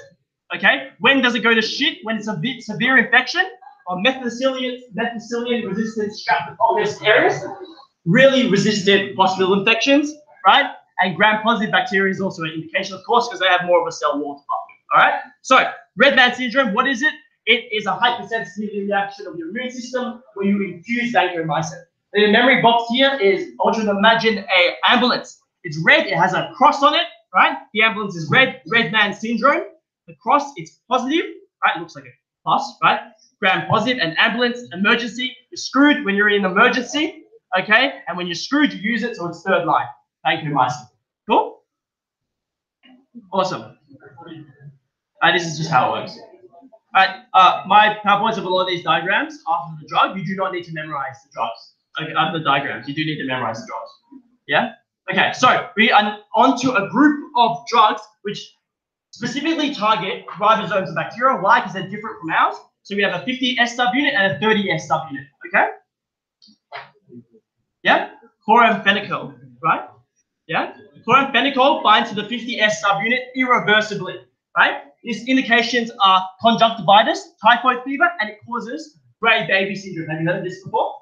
Okay? When does it go to shit? When it's a bit severe infection or methicillin, methicillin resistant streptococcus aureus, really resistant hospital infections, right? And gram-positive bacteria is also an indication, of course, because they have more of a cell wall department. All right? So, red man syndrome, what is it? It is a hypersensitivity reaction of your immune system where you infuse that vancomycin. The memory box here is, I want you to imagine a ambulance. It's red, it has a cross on it, right? The ambulance is red, red man syndrome. The cross, it's positive, right? It looks like a plus, right? Gram positive and ambulance, emergency. You're screwed when you're in emergency, okay? And when you're screwed, you use it, so it's third line. Thank you, Vancomycin. Cool? Awesome. Uh, this is just how it works. Alright, uh, my PowerPoints of a lot of these diagrams after the drug, you do not need to memorize the drugs. Okay, after the diagrams, you do need to memorize the drugs. Yeah? Okay, so we are onto a group of drugs which specifically target ribosomes of bacteria. Why? Because they're different from ours. So we have a 50S subunit and a 30S subunit. Okay? Yeah? Chloramphenicol, right? Yeah? Chloramphenicol binds to the 50S subunit irreversibly, right? These indications are conjunctivitis, typhoid fever, and it causes gray baby syndrome. Have you heard of this before?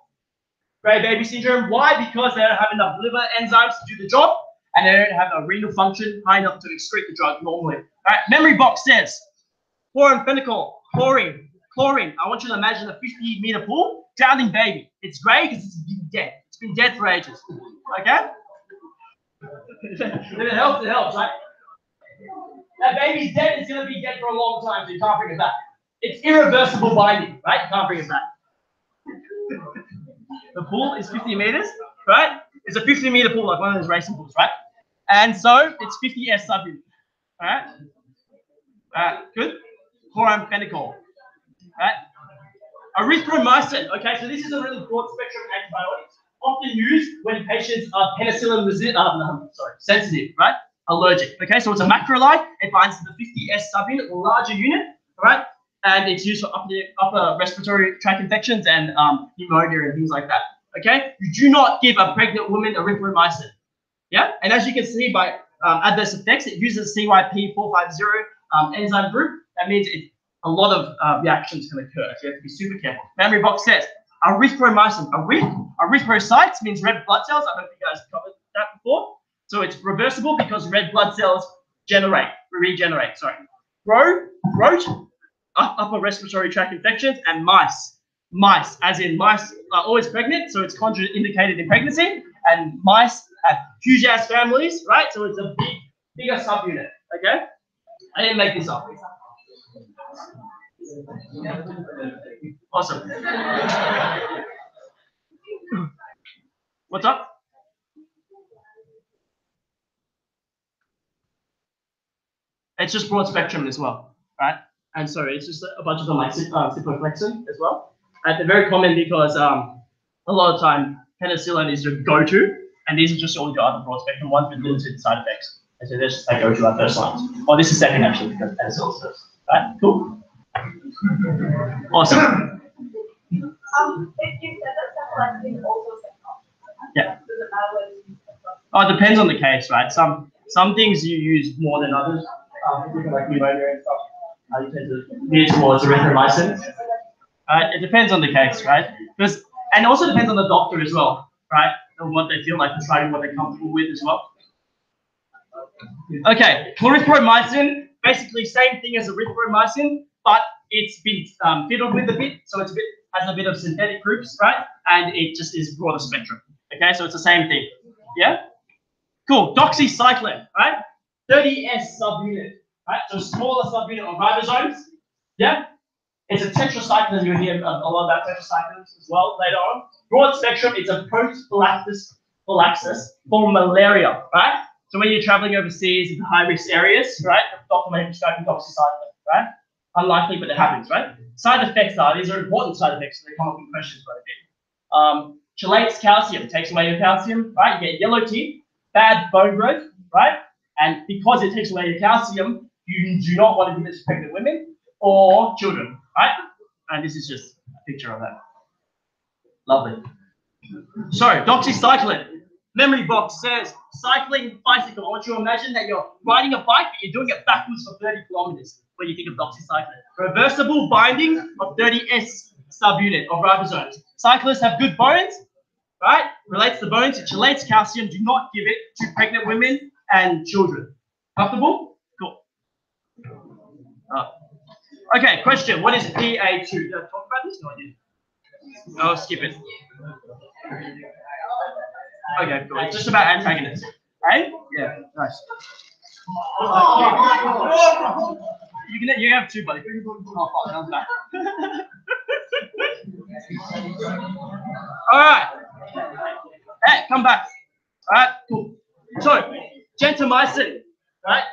Gray baby syndrome. Why? Because they don't have enough liver enzymes to do the job, and they don't have a renal function high enough to excrete the drug normally. All right. Memory box says chloramphenicol, chlorine, chlorine. I want you to imagine a 50 meter pool, drowning baby. It's grey because it's been dead. It's been dead for ages. Okay. if it helps, it helps, right? That baby's dead, it's going to be dead for a long time, so you can't bring it back. It's irreversible binding, right? You can't bring it back. the pool is 50 meters, right? It's a 50 meter pool, like one of those racing pools, right? And so it's 50 S subunit, all right? All right, good. Chloramphenicol, right? Erythromycin, okay, so this is a really broad spectrum antibiotic. often used when patients are penicillin resistant, uh, no, sorry, sensitive, right? Allergic. Okay, so it's a macrolide. It binds to the 50S subunit, the larger unit, right? And it's used for upper, upper respiratory tract infections and um, pneumonia and things like that. Okay, you do not give a pregnant woman erythromycin. Yeah, and as you can see by um, adverse effects, it uses CYP450 um, enzyme group. That means it, a lot of uh, reactions can occur. So you have to be super careful. Memory box says erythromycin. Eryth erythrocytes means red blood cells. I hope you guys covered that before. So it's reversible because red blood cells generate, regenerate, sorry. Ro, rote, upper respiratory tract infections, and mice. Mice, as in mice are always pregnant, so it's contraindicated in pregnancy, and mice have huge ass families, right? So it's a big, bigger subunit, okay? I didn't make this up. Awesome. What's up? It's just broad spectrum as well, right? And so it's just a bunch of them like uh, ciprofloxacin as well. And they're very common because um, a lot of time penicillin is your go-to, and these are just all your other broad spectrum ones with limited side effects. And so this I go to our first lines. Oh, this is second actually because penicillin first. Right? Cool. Awesome. Um, if you said that cephalexin also Yeah. Does it matter whether you use cephalexin? Oh, it depends on the case, right? Some some things you use more than others. Um. Uh, tend to towards erythromycin. Uh, it depends on the case, right? Because and also depends on the doctor as well, right? And what they feel like prescribing, what they're comfortable with as well. Okay, clarithromycin, basically same thing as erythromycin, but it's been um, fiddled with a bit, so it's a bit has a bit of synthetic groups, right? And it just is broader spectrum. Okay, so it's the same thing. Yeah. Cool. Doxycycline, right? 30S subunit, right? So smaller subunit of ribosomes. Yeah. It's a tetracycline. You'll hear a lot about tetracyclines as well later on. Broad spectrum. It's a prophylaxis prophylaxis for malaria, right? So when you're traveling overseas in the high risk areas, right, the doctor may prescribe you doxycycline, right? Unlikely, but it happens, right? Side effects are these are important side effects. So they come up in questions quite a bit. Um, chelates calcium takes away your calcium, right? You get yellow teeth, bad bone growth, right? And because it takes away your calcium, you do not want to give it to pregnant women or children, right? And this is just a picture of that. Lovely. So, doxycycline. Memory box says cycling bicycle. I want you to imagine that you're riding a bike, but you're doing it backwards for 30 kilometers when you think of doxycycline. Reversible binding of 30S subunit of ribosomes. Cyclists have good bones, right? Relates to bones, it chelates calcium. Do not give it to pregnant women and children. Comfortable? Cool. Uh, okay, question. What is PA2? Did I talk about this? No, I didn't. I'll skip it. Okay, cool. It's just about antagonists. Hey? Yeah, nice. You can you have two, buddy. Oh, fuck, that was bad. All right. Hey, come back. All right, cool. So, gentamicin, right?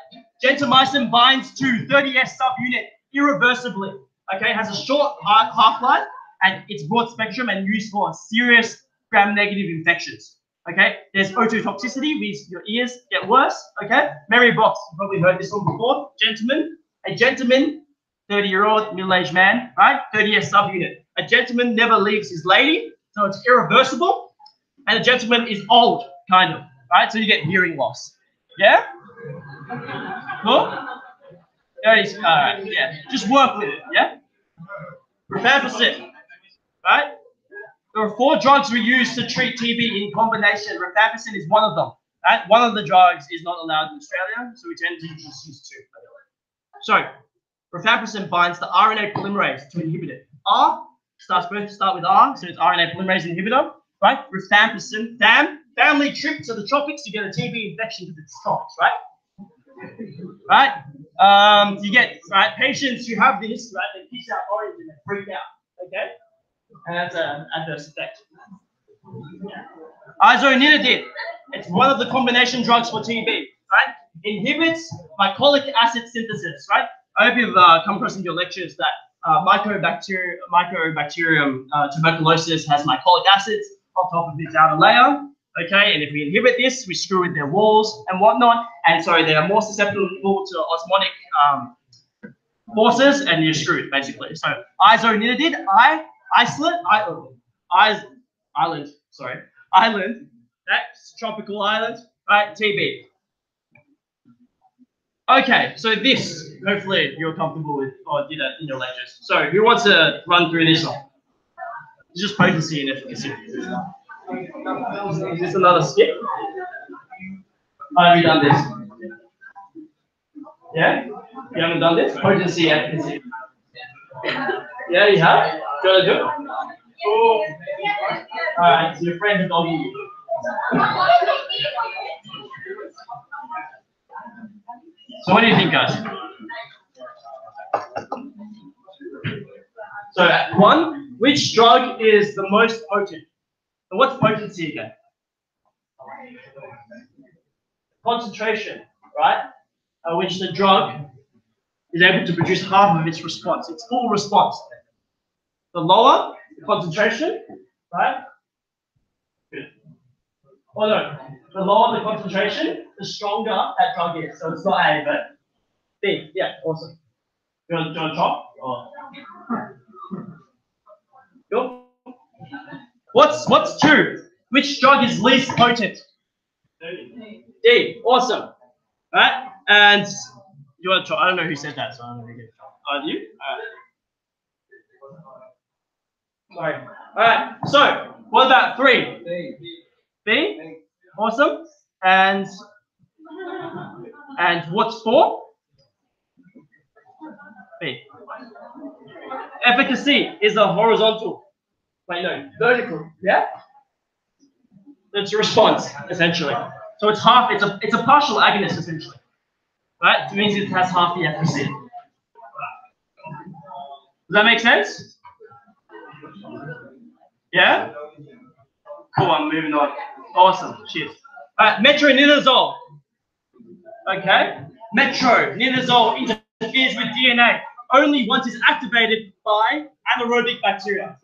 Gentamicin binds to 30S subunit irreversibly. Okay, it has a short half life and it's broad spectrum and used for serious gram-negative infections. Okay, there's ototoxicity, means your ears get worse. Okay, Mary Box, you probably heard this one before. Gentleman, a gentleman, 30 year old middle aged man, right? 30S subunit. A gentleman never leaves his lady, so it's irreversible. And a gentleman is old, kind of, right? So you get hearing loss. Yeah? Cool? There is, all right, yeah. Just work with it, yeah? Prepare for Rifampicin, right? There are four drugs we use to treat TB in combination. Rifampicin is one of them. Right? One of the drugs is not allowed in Australia, so we tend to just use two. So, rifampicin binds the RNA polymerase to inhibit it. R starts both start with R, so it's RNA polymerase inhibitor, right? Rifampicin, FAM, family trip to the tropics to get a TB infection to the tropics, right? Right? Um, you get right patients who have this, right? They piss out orange and they freak out. Okay, and that's an adverse effect. Isonitidine. It's one of the combination drugs for TB, right? Inhibits glycolic acid synthesis, right? I hope you've uh, come across in your lectures that uh, mycobacterium, mycobacterium uh, tuberculosis has mycolic acids. on top of its outer layer. Okay, and if we inhibit this, we screw with their walls and whatnot, and so they are more susceptible to osmotic um, forces, and you're screwed basically. So isonitidine, I isolate, I, I, island, sorry, island, that's tropical island, right? TB. Okay, so this, hopefully you're comfortable with, or did that in your lectures. So who wants to run through this one? It's just potency and efficacy. Is this another skip? Have you done this? Yeah? You haven't done this? Potency, efficacy. Yeah, you have? Do you want to do it? Oh. Alright, so your friend is dogging you. So what do you think, guys? So one, which drug is the most potent? What's potency again? Concentration, right? At which the drug is able to produce half of its response, its full response. The lower the concentration, right? Good. Oh no, the lower the concentration, the stronger that drug is. So it's not A, but B. Yeah, awesome. You want, do you want to chop? Or? Oh. Cool. What's what's two? Which drug is least potent? D. Awesome. Right? And you want to try? I don't know who said that, so I don't know who get chop. Oh, you? Alright. Sorry. Alright, so what about three? B. Awesome. And and what's four? B. Efficacy is a horizontal. Wait, no, vertical. Yeah? It's a response, essentially. So it's half, it's a it's a partial agonist essentially. Right? It means it has half the efficacy. Does that make sense? Yeah? Cool, I'm moving on. Awesome. Cheers. Alright, metronidazole. Okay? Metronidazole interferes with DNA only once it's activated by anaerobic bacteria.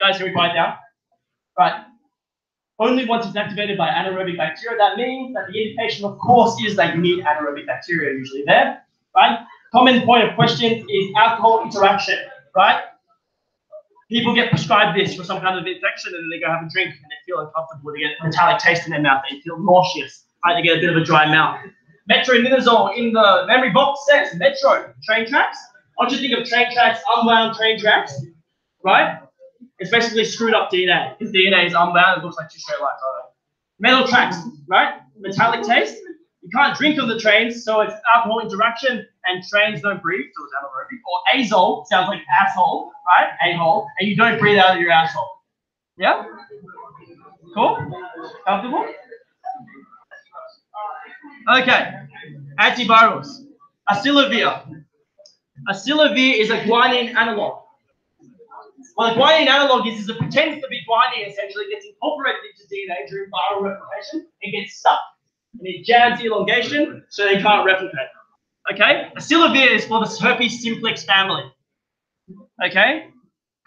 Guys, can we write down? Right. Only once it's activated by anaerobic bacteria. That means that the indication, of course, is that you need anaerobic bacteria usually there. Right? Common point of question is alcohol interaction. Right? People get prescribed this for some kind of infection and they go have a drink and they feel uncomfortable. They get a metallic taste in their mouth. They feel nauseous. Right? They get a bit of a dry mouth. Metronidazole in the memory box says Metro train tracks. I want you think of train tracks, unwound train tracks, right? It's basically screwed up DNA. Because DNA is unbound. it looks like two straight lines. Metal tracks, right? Metallic taste. You can't drink on the trains, so it's alcohol interaction, and trains don't breathe, so it's anaerobic. Or azole sounds like asshole, right? A-hole, and you don't breathe out of your asshole. Yeah? Cool? Comfortable? Okay. Antivirals. Aciclovir. Aciclovir is a guanine analog. What the guanine analog is, is it pretends to be guanine, essentially gets incorporated into DNA during viral replication and gets stuck. And it jams the elongation so they can't replicate. Okay? Aciclovir is for the herpes simplex family. Okay?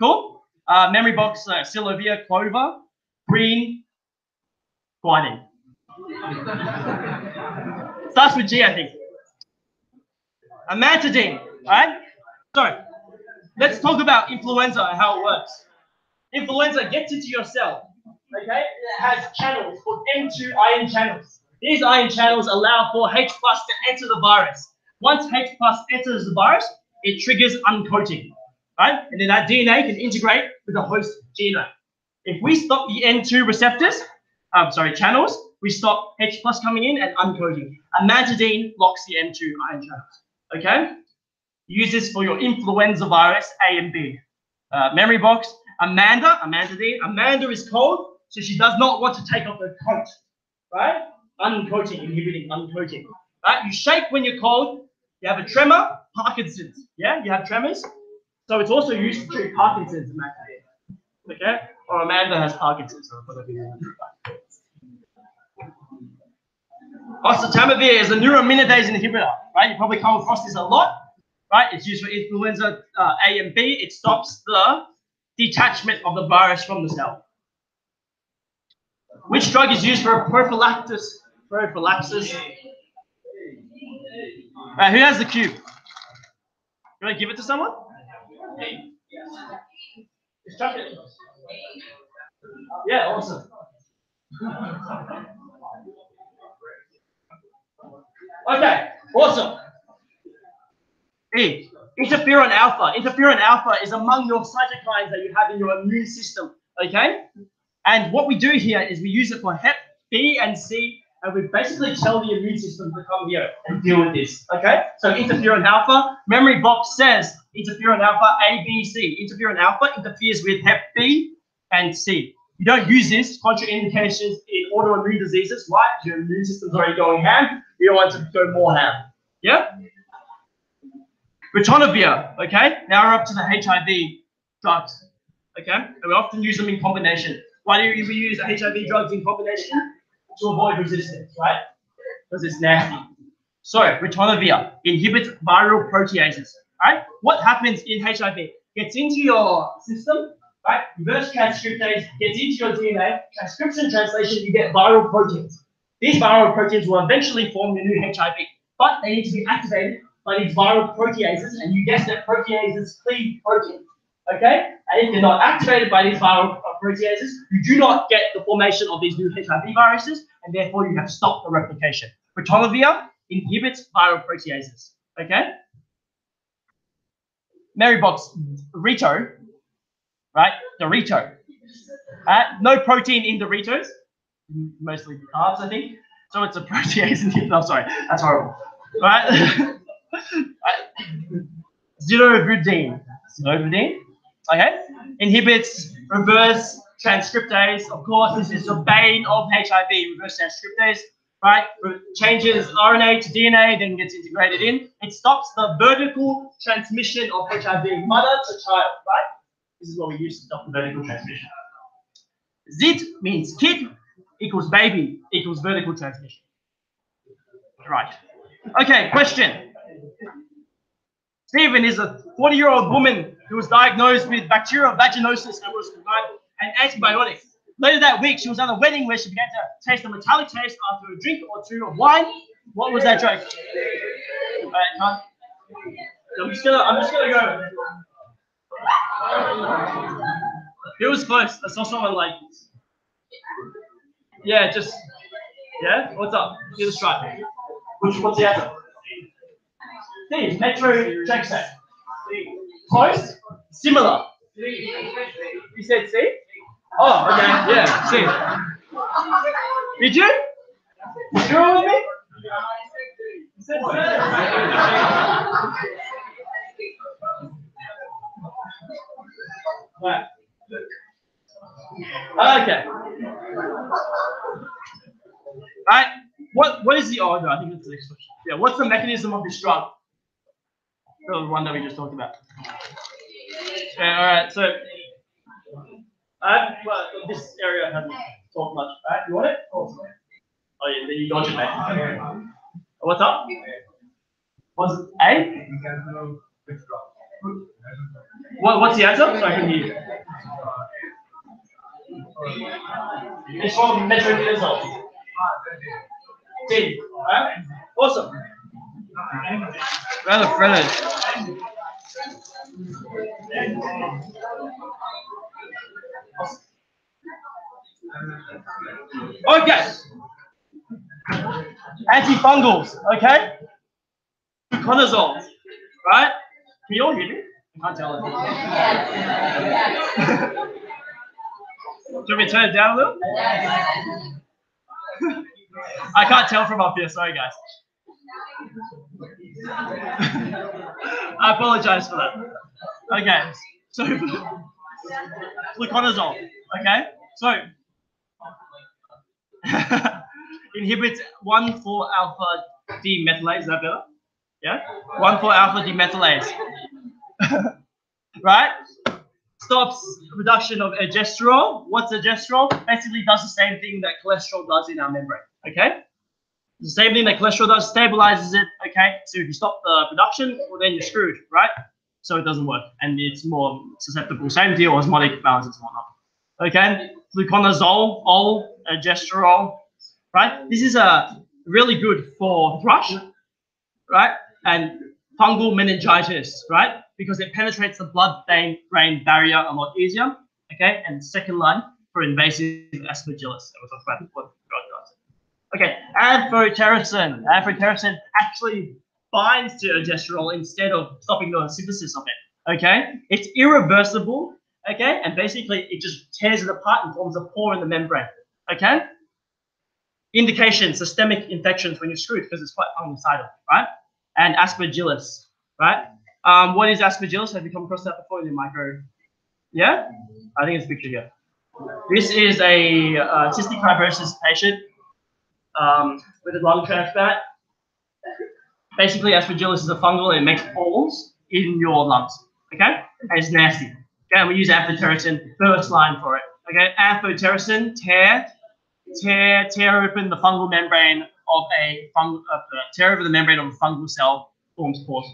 Cool? Uh, memory box, uh, Aciclovir, clover, green, guanine. Starts with G, I think. Amantadine, right? So, let's talk about influenza and how it works. Influenza gets into your cell, okay? It has channels called M2 ion channels. These ion channels allow for H plus to enter the virus. Once H plus enters the virus, it triggers uncoating, right? And then that DNA can integrate with the host genome. If we stop the N2 receptors, I'm sorry, channels, we stop H plus coming in and uncoating. Amantadine blocks the M2 ion channels. Okay? Use this for your influenza virus A and B. Uh, memory box. Amanda, Amantadine. Amanda is cold, so she does not want to take off her coat. Right? Uncoating, inhibiting uncoating. Right? You shake when you're cold. You have a tremor, Parkinson's. Yeah, you have tremors. So it's also used to treat Parkinson's, Amantadine. Okay? Or Amanda has Parkinson's. So Oseltamivir is a neuraminidase inhibitor, right? You probably come across this a lot, right? It's used for influenza uh, A and B. It stops the detachment of the virus from the cell. Which drug is used for prophylaxis? Prophylaxis. Alright, who has the cube? You want to give it to someone? Just chuck it. Yeah, awesome. Okay, awesome. Interferon alpha. Interferon alpha is among your cytokines that you have in your immune system. Okay? And what we do here is we use it for Hep B and C, and we basically tell the immune system to come here and deal with this. Okay? So interferon alpha, memory box says interferon alpha A, B, C. Interferon alpha interferes with Hep B and C. You don't use this contraindications in autoimmune diseases. Why? Your immune system's already going ham. You don't want to go more ham. Yeah? Ritonavir, okay? Now we're up to the HIV drugs, okay? And we often use them in combination. Why do we use HIV drugs in combination? To avoid resistance, right? Because it's nasty. So, ritonavir inhibits viral proteases, right? What happens in HIV? Gets into your system, right? Reverse transcriptase gets into your DNA. Transcription translation, you get viral proteins. These viral proteins will eventually form the new HIV, but they need to be activated by these viral proteases, and you guessed it, proteases cleave protein. Okay? And if they're not activated by these viral uh, proteases, you do not get the formation of these new HIV viruses, and therefore you have stopped the replication. Ritonavir inhibits viral proteases. Okay? Marybox Rito, right? Dorito. Uh, no protein in Doritos, mostly carbs, I think. So it's a protease inhibitor. I'm sorry, that's horrible. Right? Zidovudine. Zidovudine, okay, inhibits reverse transcriptase. Of course, this is the bane of HIV, reverse transcriptase, right? Changes RNA to DNA, then gets integrated in. It stops the vertical transmission of HIV, mother to child, right? This is what we use to stop the vertical transmission. Zit means kid equals baby equals vertical transmission. Right. Okay, question. Stephen is a 40 year old woman who was diagnosed with bacterial vaginosis and was provided an antibiotic. Later that week, she was at a wedding where she began to taste a metallic taste after a drink or two of wine. What was that joke? All right. I'm just gonna, I'm just gonna go. It was close. I saw someone like, yeah, just, yeah. What's up? Give it a try. The answer? C. Metro track set. Close? Similar. You said C? Oh, okay. Yeah, C. Did you? You sure with me? You said. Right. Okay. Right. What what is the order? I think that's the next question. Yeah, what's the mechanism of this drug? The one that we just talked about. Okay, all right. So, uh, well, this area hasn't talked much. All right, you want it? Oh, oh yeah, then you dodge it, mate. What's up? What's A? What, what's the answer? So I can hear you. It's from metronidazole. D. Alright? Awesome. Rather Fred. Okay. Antifungals, okay? Fluconazole, right? Can you all hear me? I can't tell it. Do you want me to turn it down a little? I can't tell from up here, sorry guys. I apologize for that. Okay, so fluconazole, okay? So inhibits 1,4 alpha demethylase, is that better? Yeah? 1,4 alpha demethylase. right? Stops production of ergosterol. What's ergosterol? Basically does the same thing that cholesterol does in our membrane. Okay? The same thing that cholesterol does, stabilizes it. Okay? So if you stop the production, well then you're screwed, right? So it doesn't work. And it's more susceptible. Same deal, osmotic balances and whatnot. Okay? Fluconazole, ol, ergosterol, right? This is uh, really good for thrush, right? And fungal meningitis, right? Because it penetrates the blood-brain barrier a lot easier, okay? And second line for invasive aspergillus. That was talk about. Okay, amphotericin. Amphotericin actually binds to ergosterol instead of stopping the synthesis of it. Okay, it's irreversible. Okay, and basically it just tears it apart and forms a pore in the membrane. Okay. Indication: systemic infections when you're screwed because it's quite fungicidal, right? And aspergillus, right? Um, what is aspergillus? Have you come across that before in the micro? Yeah, I think it's a picture here. This is a uh, cystic fibrosis patient um, with a lung transplant. Basically, aspergillus is a fungal and it makes holes in your lungs. Okay, and it's nasty. Okay, and we use amphotericin first line for it. Okay, amphotericin tear, tear, tear open the fungal membrane of a fungal, uh, tear over the membrane of a fungal cell forms pores.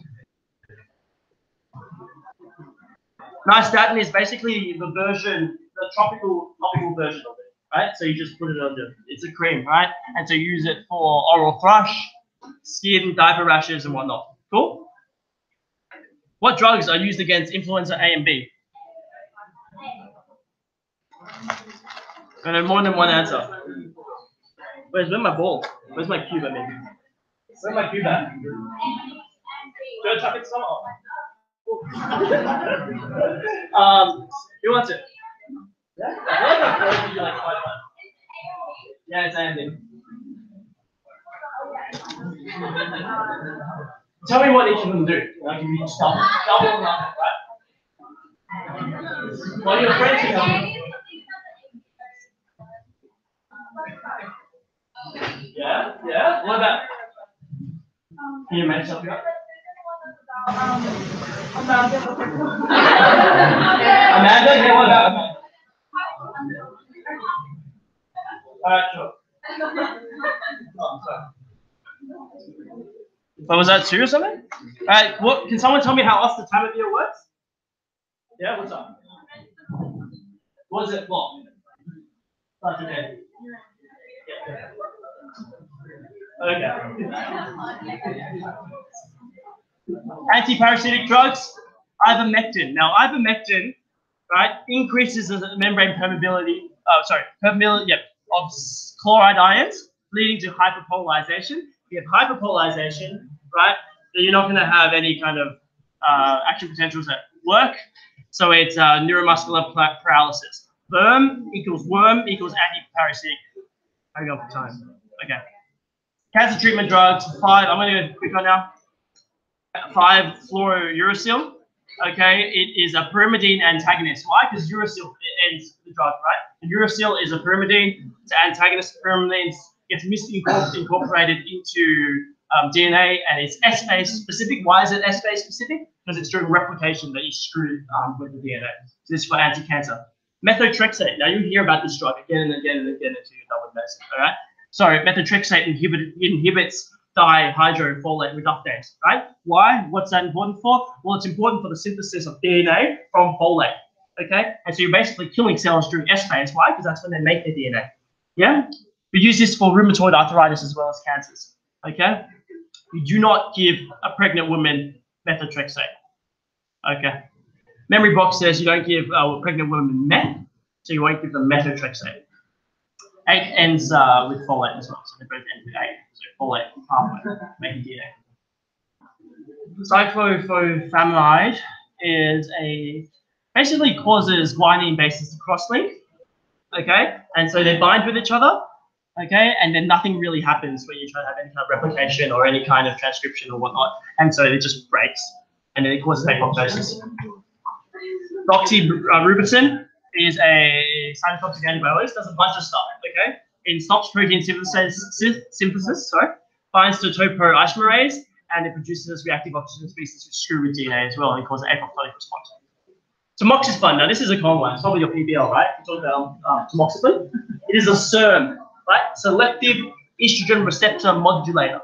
Nystatin is basically the version, the tropical topical version of it, right? So you just put it under. It's a cream, right? And so you use it for oral thrush, skin, diaper rashes, and whatnot. Cool. What drugs are used against influenza A and B? And then more than one answer. Where's, where's my ball? Where's my cube? I mean, where's my cube at? Go chuck it somewhere. um, who wants it? Yeah, like like. Yeah, it's Andy. Tell me what each of them do. give you just double, double right? What are your friends help you? Yeah, yeah. What about? Can you match something up? Amanda, yeah, what about Amanda? But was that two or something? Alright, what can someone tell me how oseltamivir works? Yeah, what's up? What is it for? That's okay. Okay. Antiparasitic drugs, ivermectin. Now, ivermectin, right, increases the membrane permeability. Oh, sorry, permeability. Yep, of chloride ions, leading to hyperpolarization. If you have hyperpolarization, right, you're not going to have any kind of uh, action potentials at work. So it's uh, neuromuscular paralysis. Worm equals worm equals antiparasitic. Hang on for time. Okay. Cancer treatment drugs, five. I'm going to go quick on now. Five, fluorouracil. Okay, it is a pyrimidine antagonist. Why? Because uracil ends the drug, right? And uracil is a pyrimidine. It's an antagonist of pyrimidines. Gets misincorporated into um, DNA, and it's S-phase specific. Why is it S-phase specific? Because it's during replication that you screw um, with the DNA. So this is for anti-cancer. Methotrexate. Now you hear about this drug again and again and again until you're done with medicine. All right. So methotrexate inhibit, inhibits dihydrofolate reductase, right? Why? What's that important for? Well, it's important for the synthesis of DNA from folate. Okay, and so you're basically killing cells during S phase. Why? Because that's when they make their DNA. Yeah. We use this for rheumatoid arthritis as well as cancers. Okay. You do not give a pregnant woman methotrexate. Okay. Memory box says you don't give uh, pregnant women meth, so you won't give them methotrexate. Eight ends uh, with folate as well, so they both end with eight. So folate pathway making DNA. Cyclophosphamide is a basically causes guanine bases to cross-link. Okay, and so they bind with each other. Okay, and then nothing really happens when you try to have any kind of replication or any kind of transcription or whatnot, and so it just breaks, and then it causes apoptosis. Doxorubicin is a cytotoxic antibiotic. Does a bunch of stuff. Okay, it stops protein synthesis. Synthesis, sorry, binds to topoisomerase, and it produces reactive oxygen species which screw with DNA as well and cause an apoptotic response. Tamoxifen. Now this is a common one. It's probably your PBL, right? We talked about um, tamoxifen. It is a SERM, right? Selective estrogen receptor modulator,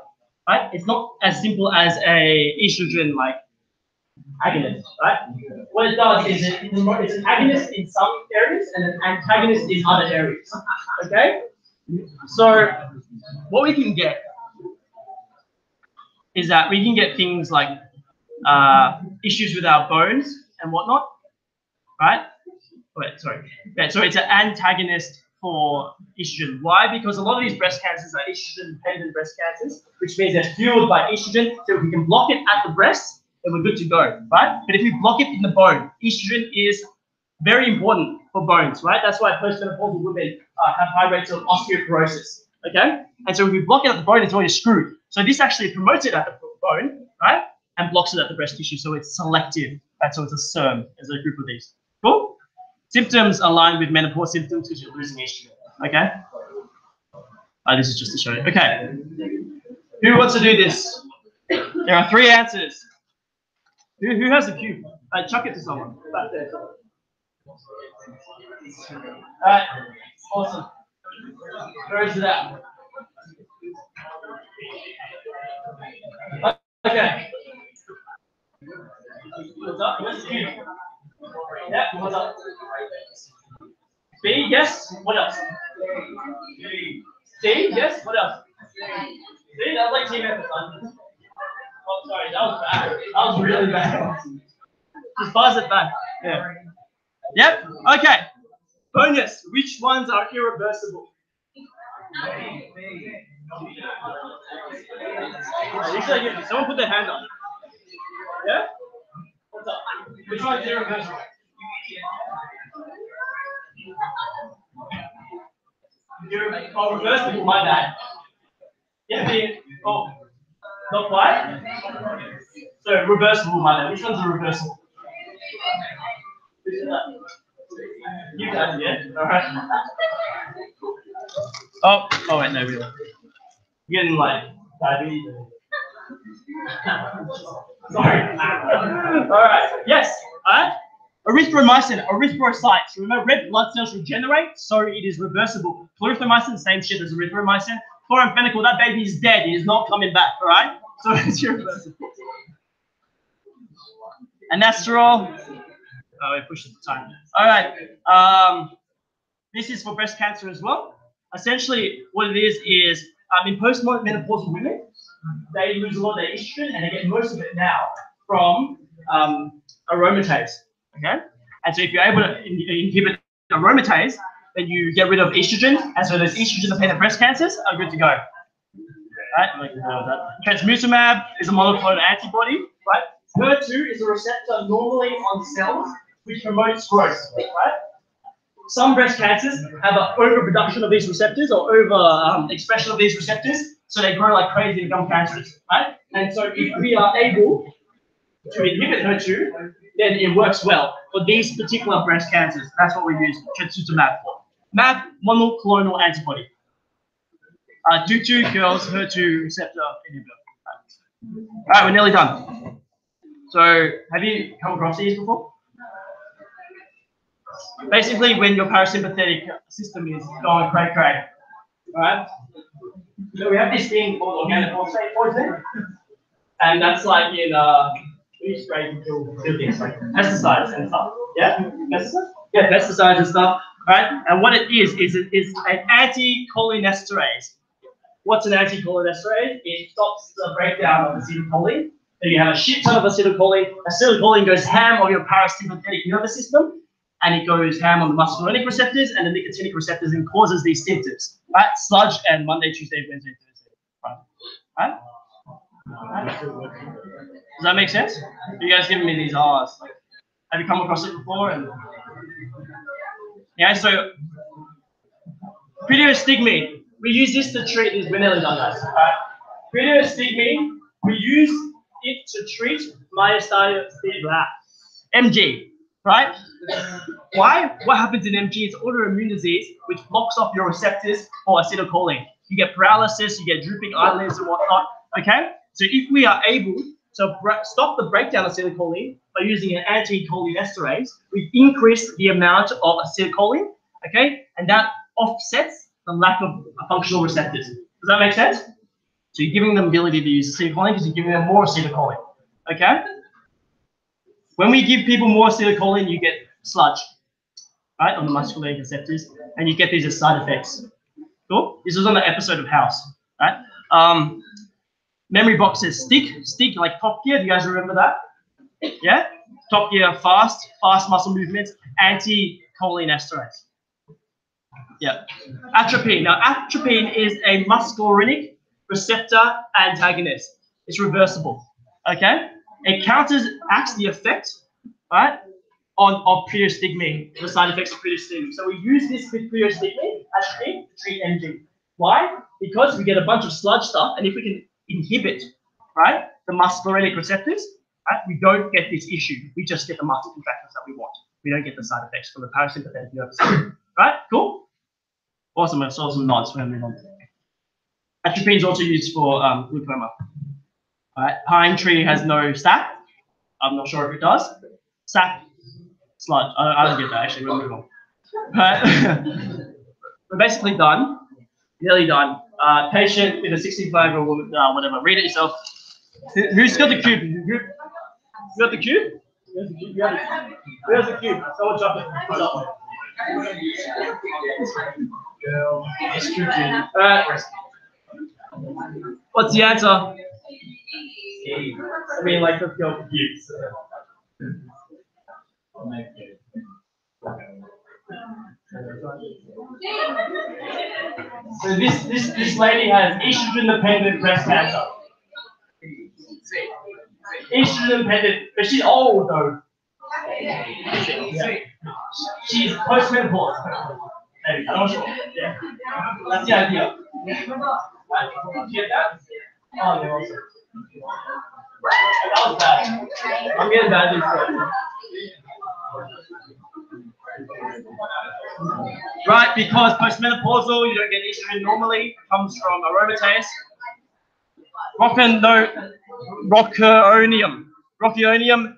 right? It's not as simple as a estrogen like agonist, right? What it does is it, it's an agonist in some areas and an antagonist in other areas. Okay? So what we can get is that we can get things like uh, issues with our bones and whatnot, right? Wait, sorry. Yeah, so it's an antagonist for estrogen. Why? Because a lot of these breast cancers are estrogen-dependent breast cancers, which means they're fueled by estrogen. So if we can block it at the breast, then we're good to go, right? But if we block it in the bone, estrogen is very important for bones, right? That's why postmenopausal women uh, have high rates of osteoporosis, okay? And so if we block it at the bone, it's always screwed. So this actually promotes it at the bone, right? And blocks it at the breast tissue, so it's selective. Right? So it's a SERM as a group of these. Cool? Symptoms align with menopause symptoms because you're losing estrogen, okay? Uh, this is just to show you. Okay. Who wants to do this? There are three answers. Who, who has the cube? Uh, chuck it to someone back there. Alright, awesome. Is it at? Okay. What's up? Where's the cube? Yeah, what's up? B, yes. What else? C, yes. What else? See, that's like team effort. Oh, sorry, that was bad. That was really bad. Just buzz it back. Yeah. Yep. Okay. Bonus. Which ones are irreversible? Someone put their hand on. Yeah. What's up? Which one's irreversible? You're oh, reversible. My bad. Yeah. Oh, not quite. So reversible. Bad. Which one's a reversible? You guys, yeah? Alright. Oh, oh wait, no. You're getting like diabetes. Sorry. Alright, yes, alright. Erythromycin, erythrocytes. Remember, red blood cells regenerate, so it is reversible. Clarithromycin, same shit as erythromycin. Chloramphenicol, that baby is dead. He is not coming back, alright? So it's your irreversible. Anastrol, Oh, we pushed the time. All right. Um, this is for breast cancer as well. Essentially, what it is is um, in postmenopausal women, they lose a lot of their estrogen, and they get most of it now from um, aromatase. Okay. And so, if you're able to in- inhibit aromatase, then you get rid of estrogen, and so those estrogen-dependent breast cancers are good to go. Right? Uh, that. Trastuzumab is a monoclonal antibody. Right? HER2 is a receptor normally on cells which promotes growth, right? Some breast cancers have an overproduction of these receptors or over um, expression of these receptors, so they grow like crazy and become cancerous, right? And so if we are able to inhibit HER2, then it works well for these particular breast cancers. That's what we use trastuzumab for. MAB, monoclonal antibody. Uh, due to girls HER2 receptor inhibitor. All right, we're nearly done. So, have you come across these before? Basically, when your parasympathetic system is going cray cray, right? So we have this thing called organic phosphate poisoning, and that's like in uh, we spray kill things like pesticides and stuff. Yeah, pesticides. Yeah, pesticides and stuff. Right? And what it is is it is an anticholinesterase. What's an anticholinesterase? It stops the breakdown of acetylcholine. So you have a shit ton of acetylcholine. Acetylcholine goes ham on your parasympathetic nervous system, and it goes ham on the muscarinic receptors and the nicotinic receptors and causes these symptoms. Right? Sludge and Monday, Tuesday, Wednesday, Thursday. Right? Right? Does that make sense? You guys giving me these R's. Like, have you come across it before? And yeah, so Pyridostigmine. We use this to treat these vanilla donuts. Right? Pyridostigmine, we use it to treat blah, MG, right? Why? What happens in MG is autoimmune disease, which blocks off your receptors for acetylcholine. You get paralysis, you get drooping eyelids and whatnot. Okay, so if we are able to stop the breakdown of acetylcholine by using an anticholinesterase, we increase the amount of acetylcholine. Okay, and that offsets the lack of functional receptors. Does that make sense? So you're giving them the ability to use acetylcholine because you're giving them more acetylcholine. Okay? When we give people more acetylcholine, you get sludge, right, on the muscarinic receptors, and you get these as side effects. Cool. This was on the episode of House, right? Um, memory box says stick, stick like Top Gear. Do you guys remember that? Yeah. Top Gear, fast, fast muscle movements, anti-cholinesterase. Yeah. Atropine. Now, atropine is a muscarinic receptor antagonist. It's reversible. Okay. It counteracts the effect, right, on of pyridostigmine, the side effects of pyridostigmine. So we use this with pyridostigmine, atropine, to treat MG. Why? Because we get a bunch of sludge stuff, and if we can inhibit, right, the muscarinic receptors, right, we don't get this issue. We just get the muscle contractions that we want. We don't get the side effects from the parasympathetic nervous system. Right? Cool. Awesome. I saw some nods. Move on. Atropine is also used for um, glaucoma. All right. Pine tree has no sap. I'm not sure if it does. Sap, sludge. I, I don't get that actually. We'll move on. Right. We're basically done. Nearly done. Uh, patient with a 65 year old woman, uh, whatever. Read it yourself. Who- Who's got the cube? Who, got the cube? Where's the cube? The cube? Someone jump it. Alright. What's the answer? I mean, like, let's go confused. So this this this lady has estrogen-dependent breast cancer. Estrogen-dependent, but she's old though. She's postmenopause. That's the idea. Right, because postmenopausal, you don't get estrogen normally, comes from aromatase. Rocano, roconium. Roconium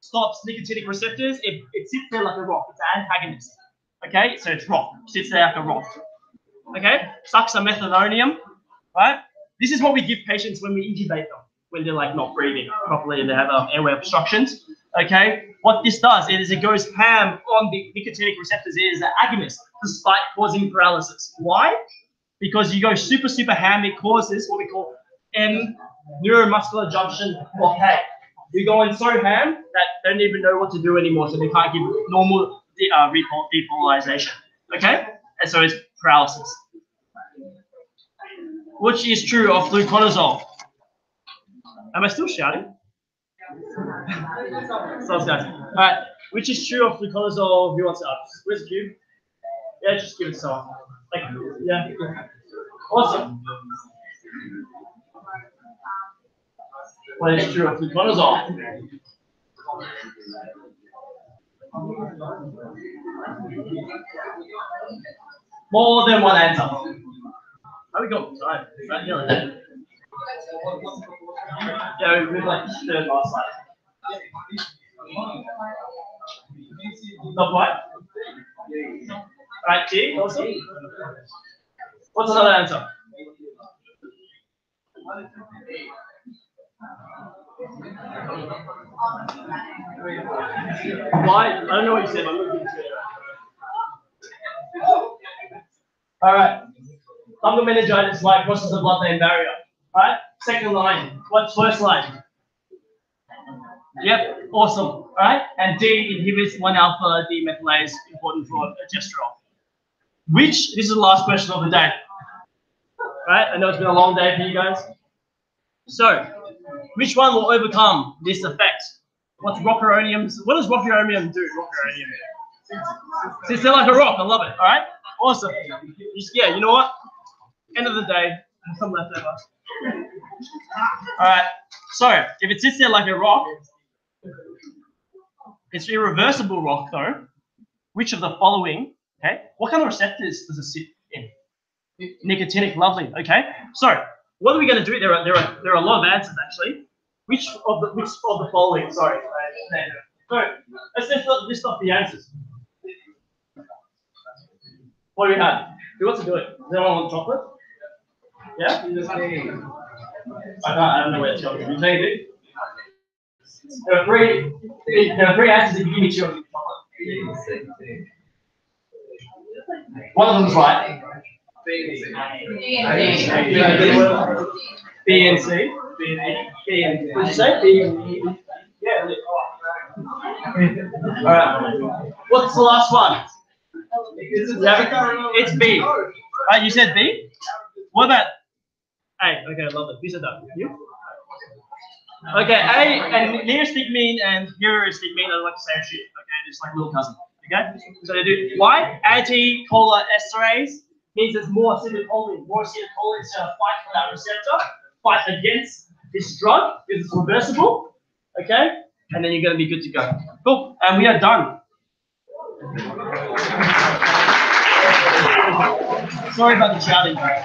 stops nicotinic receptors. It, it sits there like a rock. It's an antagonist. Okay, so it's rock. Sits there like a rock. Okay, succinylmethylonium. Right. This is what we give patients when we intubate them, when they're like not breathing properly and they have um, airway obstructions. Okay, what this does is it goes ham on the nicotinic receptors. It is an agonist, despite causing paralysis. Why? Because you go super, super ham, it causes what we call M neuromuscular junction blockade. You're going so ham that they don't even know what to do anymore, so they can't give normal uh, repol- depolarization. Okay, and so it's paralysis. Which is true of fluconazole. Am I still shouting? Sounds guys. All right. Which is true of fluconazole? Who wants to ask? Where's the cube? Yeah, just give it someone. Like, yeah. Awesome. What is true of fluconazole? More than one answer. How we go? Sorry, right here. Yeah, we like third last slide. Not what? Right, T, awesome. What's another answer? Why? I don't know what you said. I'm looking it. All right. Fungal meningitis like crosses the blood-brain barrier. All right. Second line. What's first line? Yep. Awesome. All right. And D inhibits one alpha demethylase, important for progesterone. Which this is the last question of the day. Right. I know it's been a long day for you guys. So, which one will overcome this effect? What's rocuronium? What does rocuronium do? Rocuronium. Sits there like a rock. I love it. All right. Awesome. Just, yeah. You know what? End of the day, some left over. All right. So if it sits there like a rock, it's irreversible rock though. Which of the following? Okay. What kind of receptors does it sit in? Nicotinic. Lovely. Okay. So what are we going to do? There are there are there are a lot of answers actually. Which of the which of the following? Sorry. Uh, so let's just list off the answers. What do we have? Who wants to do it? Does anyone want chocolate? Yeah? I can't, I don't know where it's going. You take it? There are three, there are three answers if you give me chocolate. One of them's right. B B and C. B and did you say? B E. Yeah. All right. What's the last one? It's B. Right, you said B? What about A? Okay, I love it. You said that. You? Okay, A and nearest mean and nearest mean are like the same shit. Okay, just like little cousin. Okay? So they do why? Anti-cola esterase means there's more acetylcholine. More acetylcholine is going to fight for that receptor, fight against this drug because it's reversible. Okay? And then you're going to be good to go. Cool. And we are done. Sorry about the shouting, guys.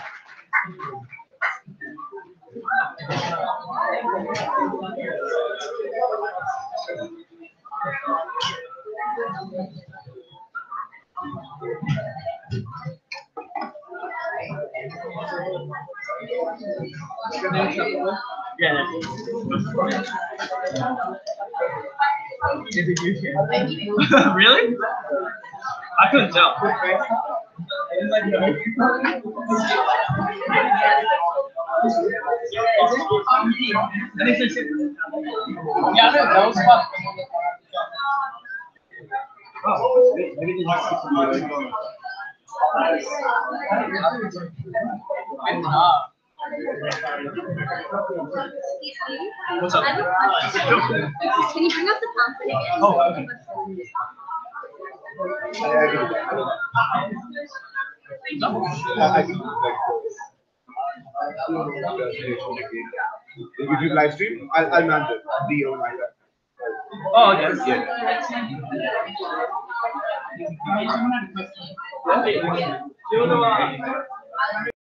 Yeah. really? I couldn't tell. Yeah, that was fun. Oh, maybe they just keep them What's up? I have a question. Can you bring up the pamphlet again? Oh, okay. If you live stream, I'll, I'll manage it. The on my Oh, okay. Yeah. Do